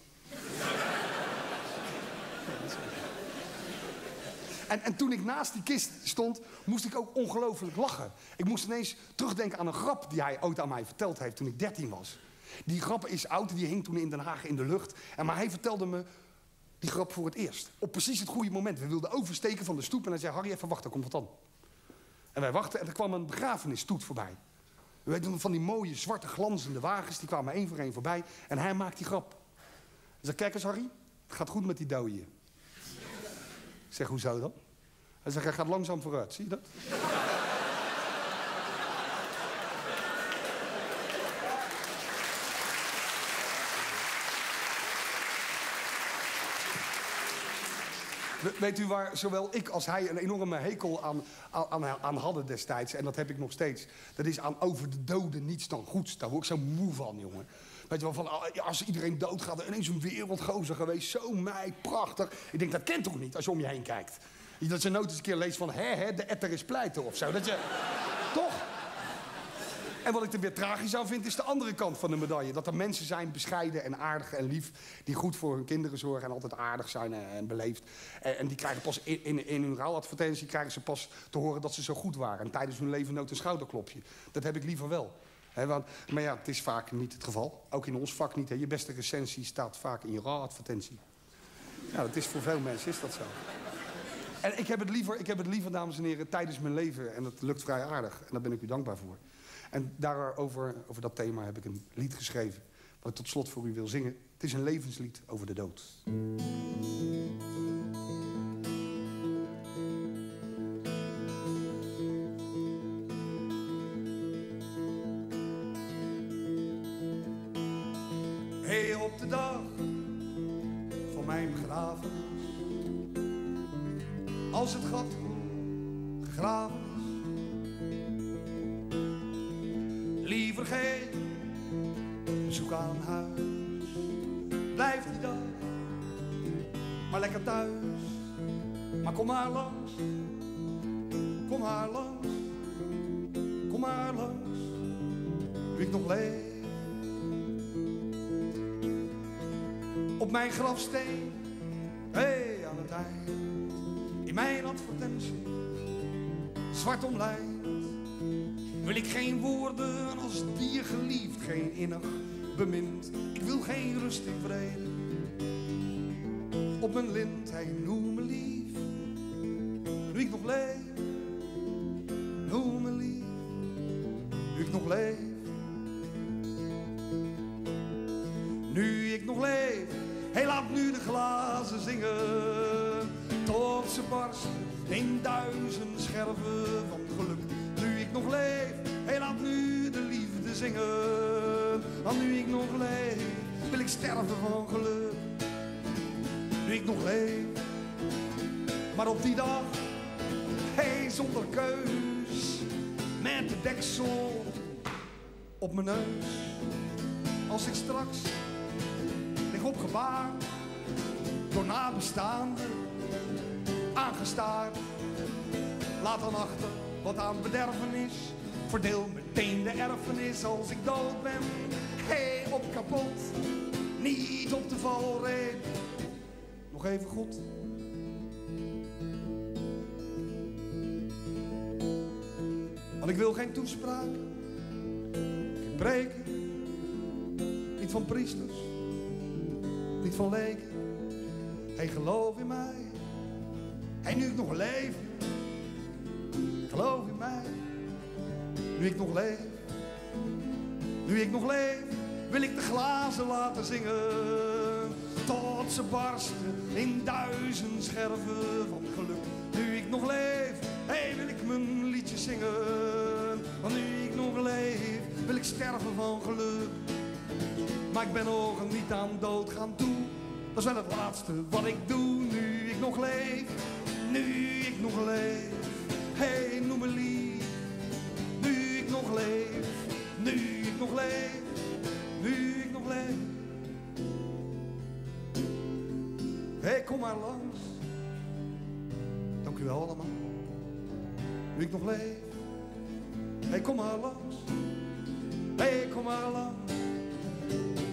En, en toen ik naast die kist stond, moest ik ook ongelooflijk lachen. Ik moest ineens terugdenken aan een grap die hij ooit aan mij verteld heeft toen ik 13 was. Die grap is oud, die hing toen in Den Haag in de lucht. En maar hij vertelde me die grap voor het eerst. Op precies het goede moment. We wilden oversteken van de stoep en hij zei, Harry, even wachten, komt wat dan. En wij wachten en er kwam een begrafenisstoet voorbij. We weten van die mooie, zwarte, glanzende wagens, die kwamen één voor één voorbij. En hij maakt die grap. Hij zegt, kijk eens Harry, het gaat goed met die dode. Ik zeg, hoezo dan? Hij zegt, hij gaat langzaam vooruit, zie je dat? Weet u waar zowel ik als hij een enorme hekel aan, aan, aan hadden destijds? En dat heb ik nog steeds. Dat is aan over de doden niets dan goeds. Daar word ik zo moe van, jongen. Weet je wel, van, ah, als iedereen doodgaat, ineens een wereldgozer geweest. Zo mij, prachtig. Ik denk, dat kent toch niet als je om je heen kijkt? Dat je nooit eens een keer leest van, hè, hè, de etter is pleiten of zo. Dat je, toch? En wat ik er weer tragisch aan vind, is de andere kant van de medaille. Dat er mensen zijn, bescheiden en aardig en lief, die goed voor hun kinderen zorgen en altijd aardig zijn en, beleefd. En, en, die krijgen pas in, in, hun rouwadvertentie krijgen ze pas te horen dat ze zo goed waren. En tijdens hun leven nooit een schouderklopje. Dat heb ik liever wel. want, maar ja, het is vaak niet het geval. Ook in ons vak niet. He. Je beste recensie staat vaak in je rouwadvertentie. Ja, dat is voor veel mensen is dat zo. En ik heb, het liever, ik heb het liever, dames en heren, tijdens mijn leven. En dat lukt vrij aardig. En daar ben ik u dankbaar voor. En daarover, over dat thema, heb ik een lied geschreven. Wat ik tot slot voor u wil zingen. Het is een levenslied over de dood. Maar kom maar langs, kom maar langs, kom maar langs, nu ik nog leef. Op mijn grafsteen, hey, aan het eind, in mijn advertentie, zwart omlijnd wil ik geen woorden als dier geliefd, geen innig bemind. Ik wil geen rust in vrede. Op mijn lint, hij noem me lief. Nu ik nog leef, noem me lief. Nu ik nog leef. Nu ik nog leef, hij laat nu de glazen zingen. Tot ze barsten in duizend scherven van geluk nog leef, hey, laat nu de liefde zingen. Want nu ik nog leef, wil ik sterven van geluk. Nu ik nog leef, maar op die dag, hey, zonder keus, met de deksel op mijn neus. Als ik straks lig opgebaard, door nabestaanden, aangestaard, laat dan achter wat aan bederven is. Verdeel meteen de erfenis als ik dood ben. Hey, op kapot, niet op de valreep. Nog even God. Want ik wil geen toespraak, geen preken. Niet van priesters, niet van leken. Hij geloof in mij. Hij nu ik nog leef geloof in mij. Nu ik nog leef, nu ik nog leef, wil ik de glazen laten zingen. Ze barsten in duizend scherven van geluk. Nu ik nog leef, hey, wil ik mijn liedje zingen. Want nu ik nog leef, wil ik sterven van geluk. Maar ik ben nog niet aan dood gaan toe. Dat is wel het laatste wat ik doe, nu ik nog leef. Nu ik nog leef hey, noem me lief. Nu ik nog leef, nu ik nog leef, kom maar langs. Dank u wel allemaal. Nu ik nog leef. hey, kom maar langs. hey, kom maar langs.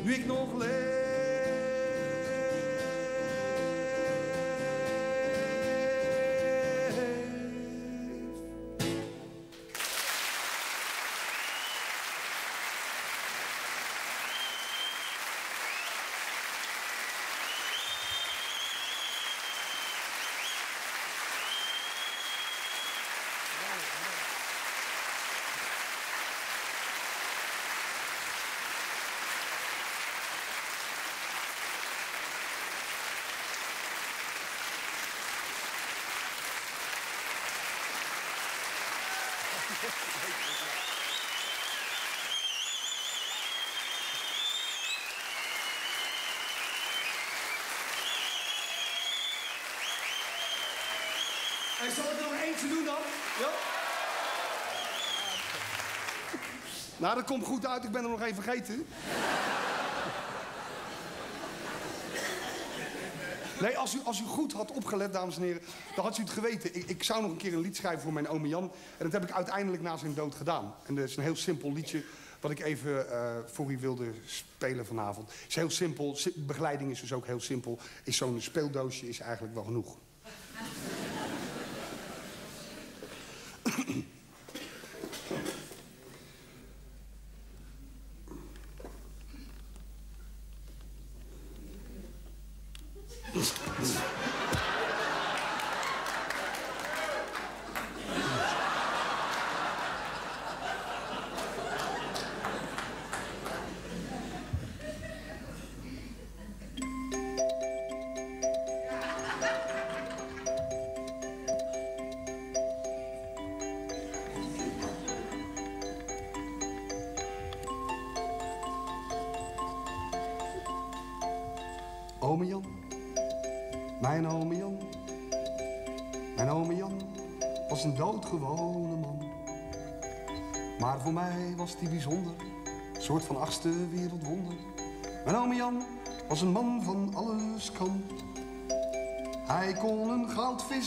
Nu ik nog leef. Nou, dat komt goed uit. Ik ben er nog even vergeten. Nee, als u, als u goed had opgelet, dames en heren, dan had u het geweten. Ik, ik zou nog een keer een lied schrijven voor mijn oom Jan. En dat heb ik uiteindelijk na zijn dood gedaan. En dat is een heel simpel liedje wat ik even eh, voor u wilde spelen vanavond. Het is heel simpel. Si- Begeleiding is dus ook heel simpel. Is zo'n speeldoosje is eigenlijk wel genoeg.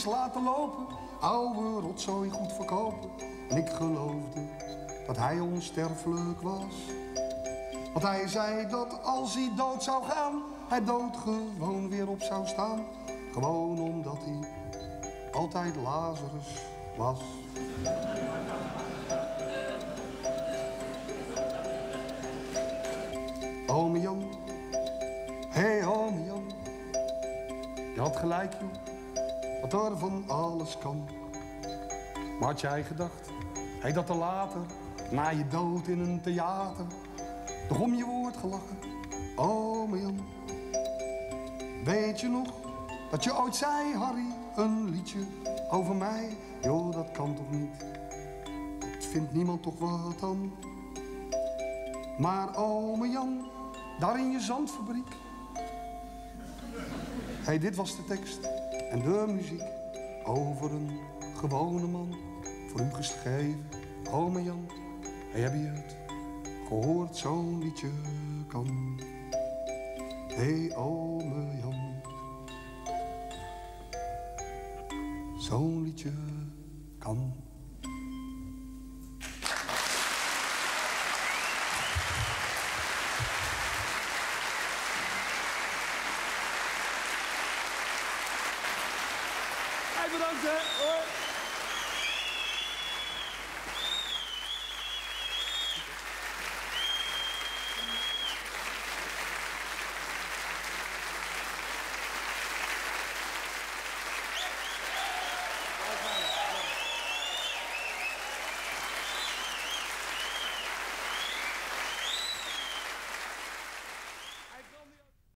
Laten lopen, oude rotzooi goed verkopen. En ik geloofde dat hij onsterfelijk was. Want hij zei dat als hij dood zou gaan, hij dood gewoon weer op zou staan. Gewoon omdat hij altijd Lazarus was. Ome Jan, hey, ome Jan. Je had gelijk joh, dat er van alles kan. Maar had jij gedacht, hij dat er later, na je dood in een theater, toch om je woord gelachen? Ome Jan, weet je nog dat je ooit zei, Harry, een liedje over mij? Joh, dat kan toch niet? Dat vindt niemand toch wat dan? Maar ome Jan, daar in je zandfabriek. Hé, hey, dit was de tekst en de muziek over een gewone man. Voor u geschreven, ome Jan. Heb je het gehoord, zo'n liedje kan? Hey, ome Jan. Zo'n liedje kan.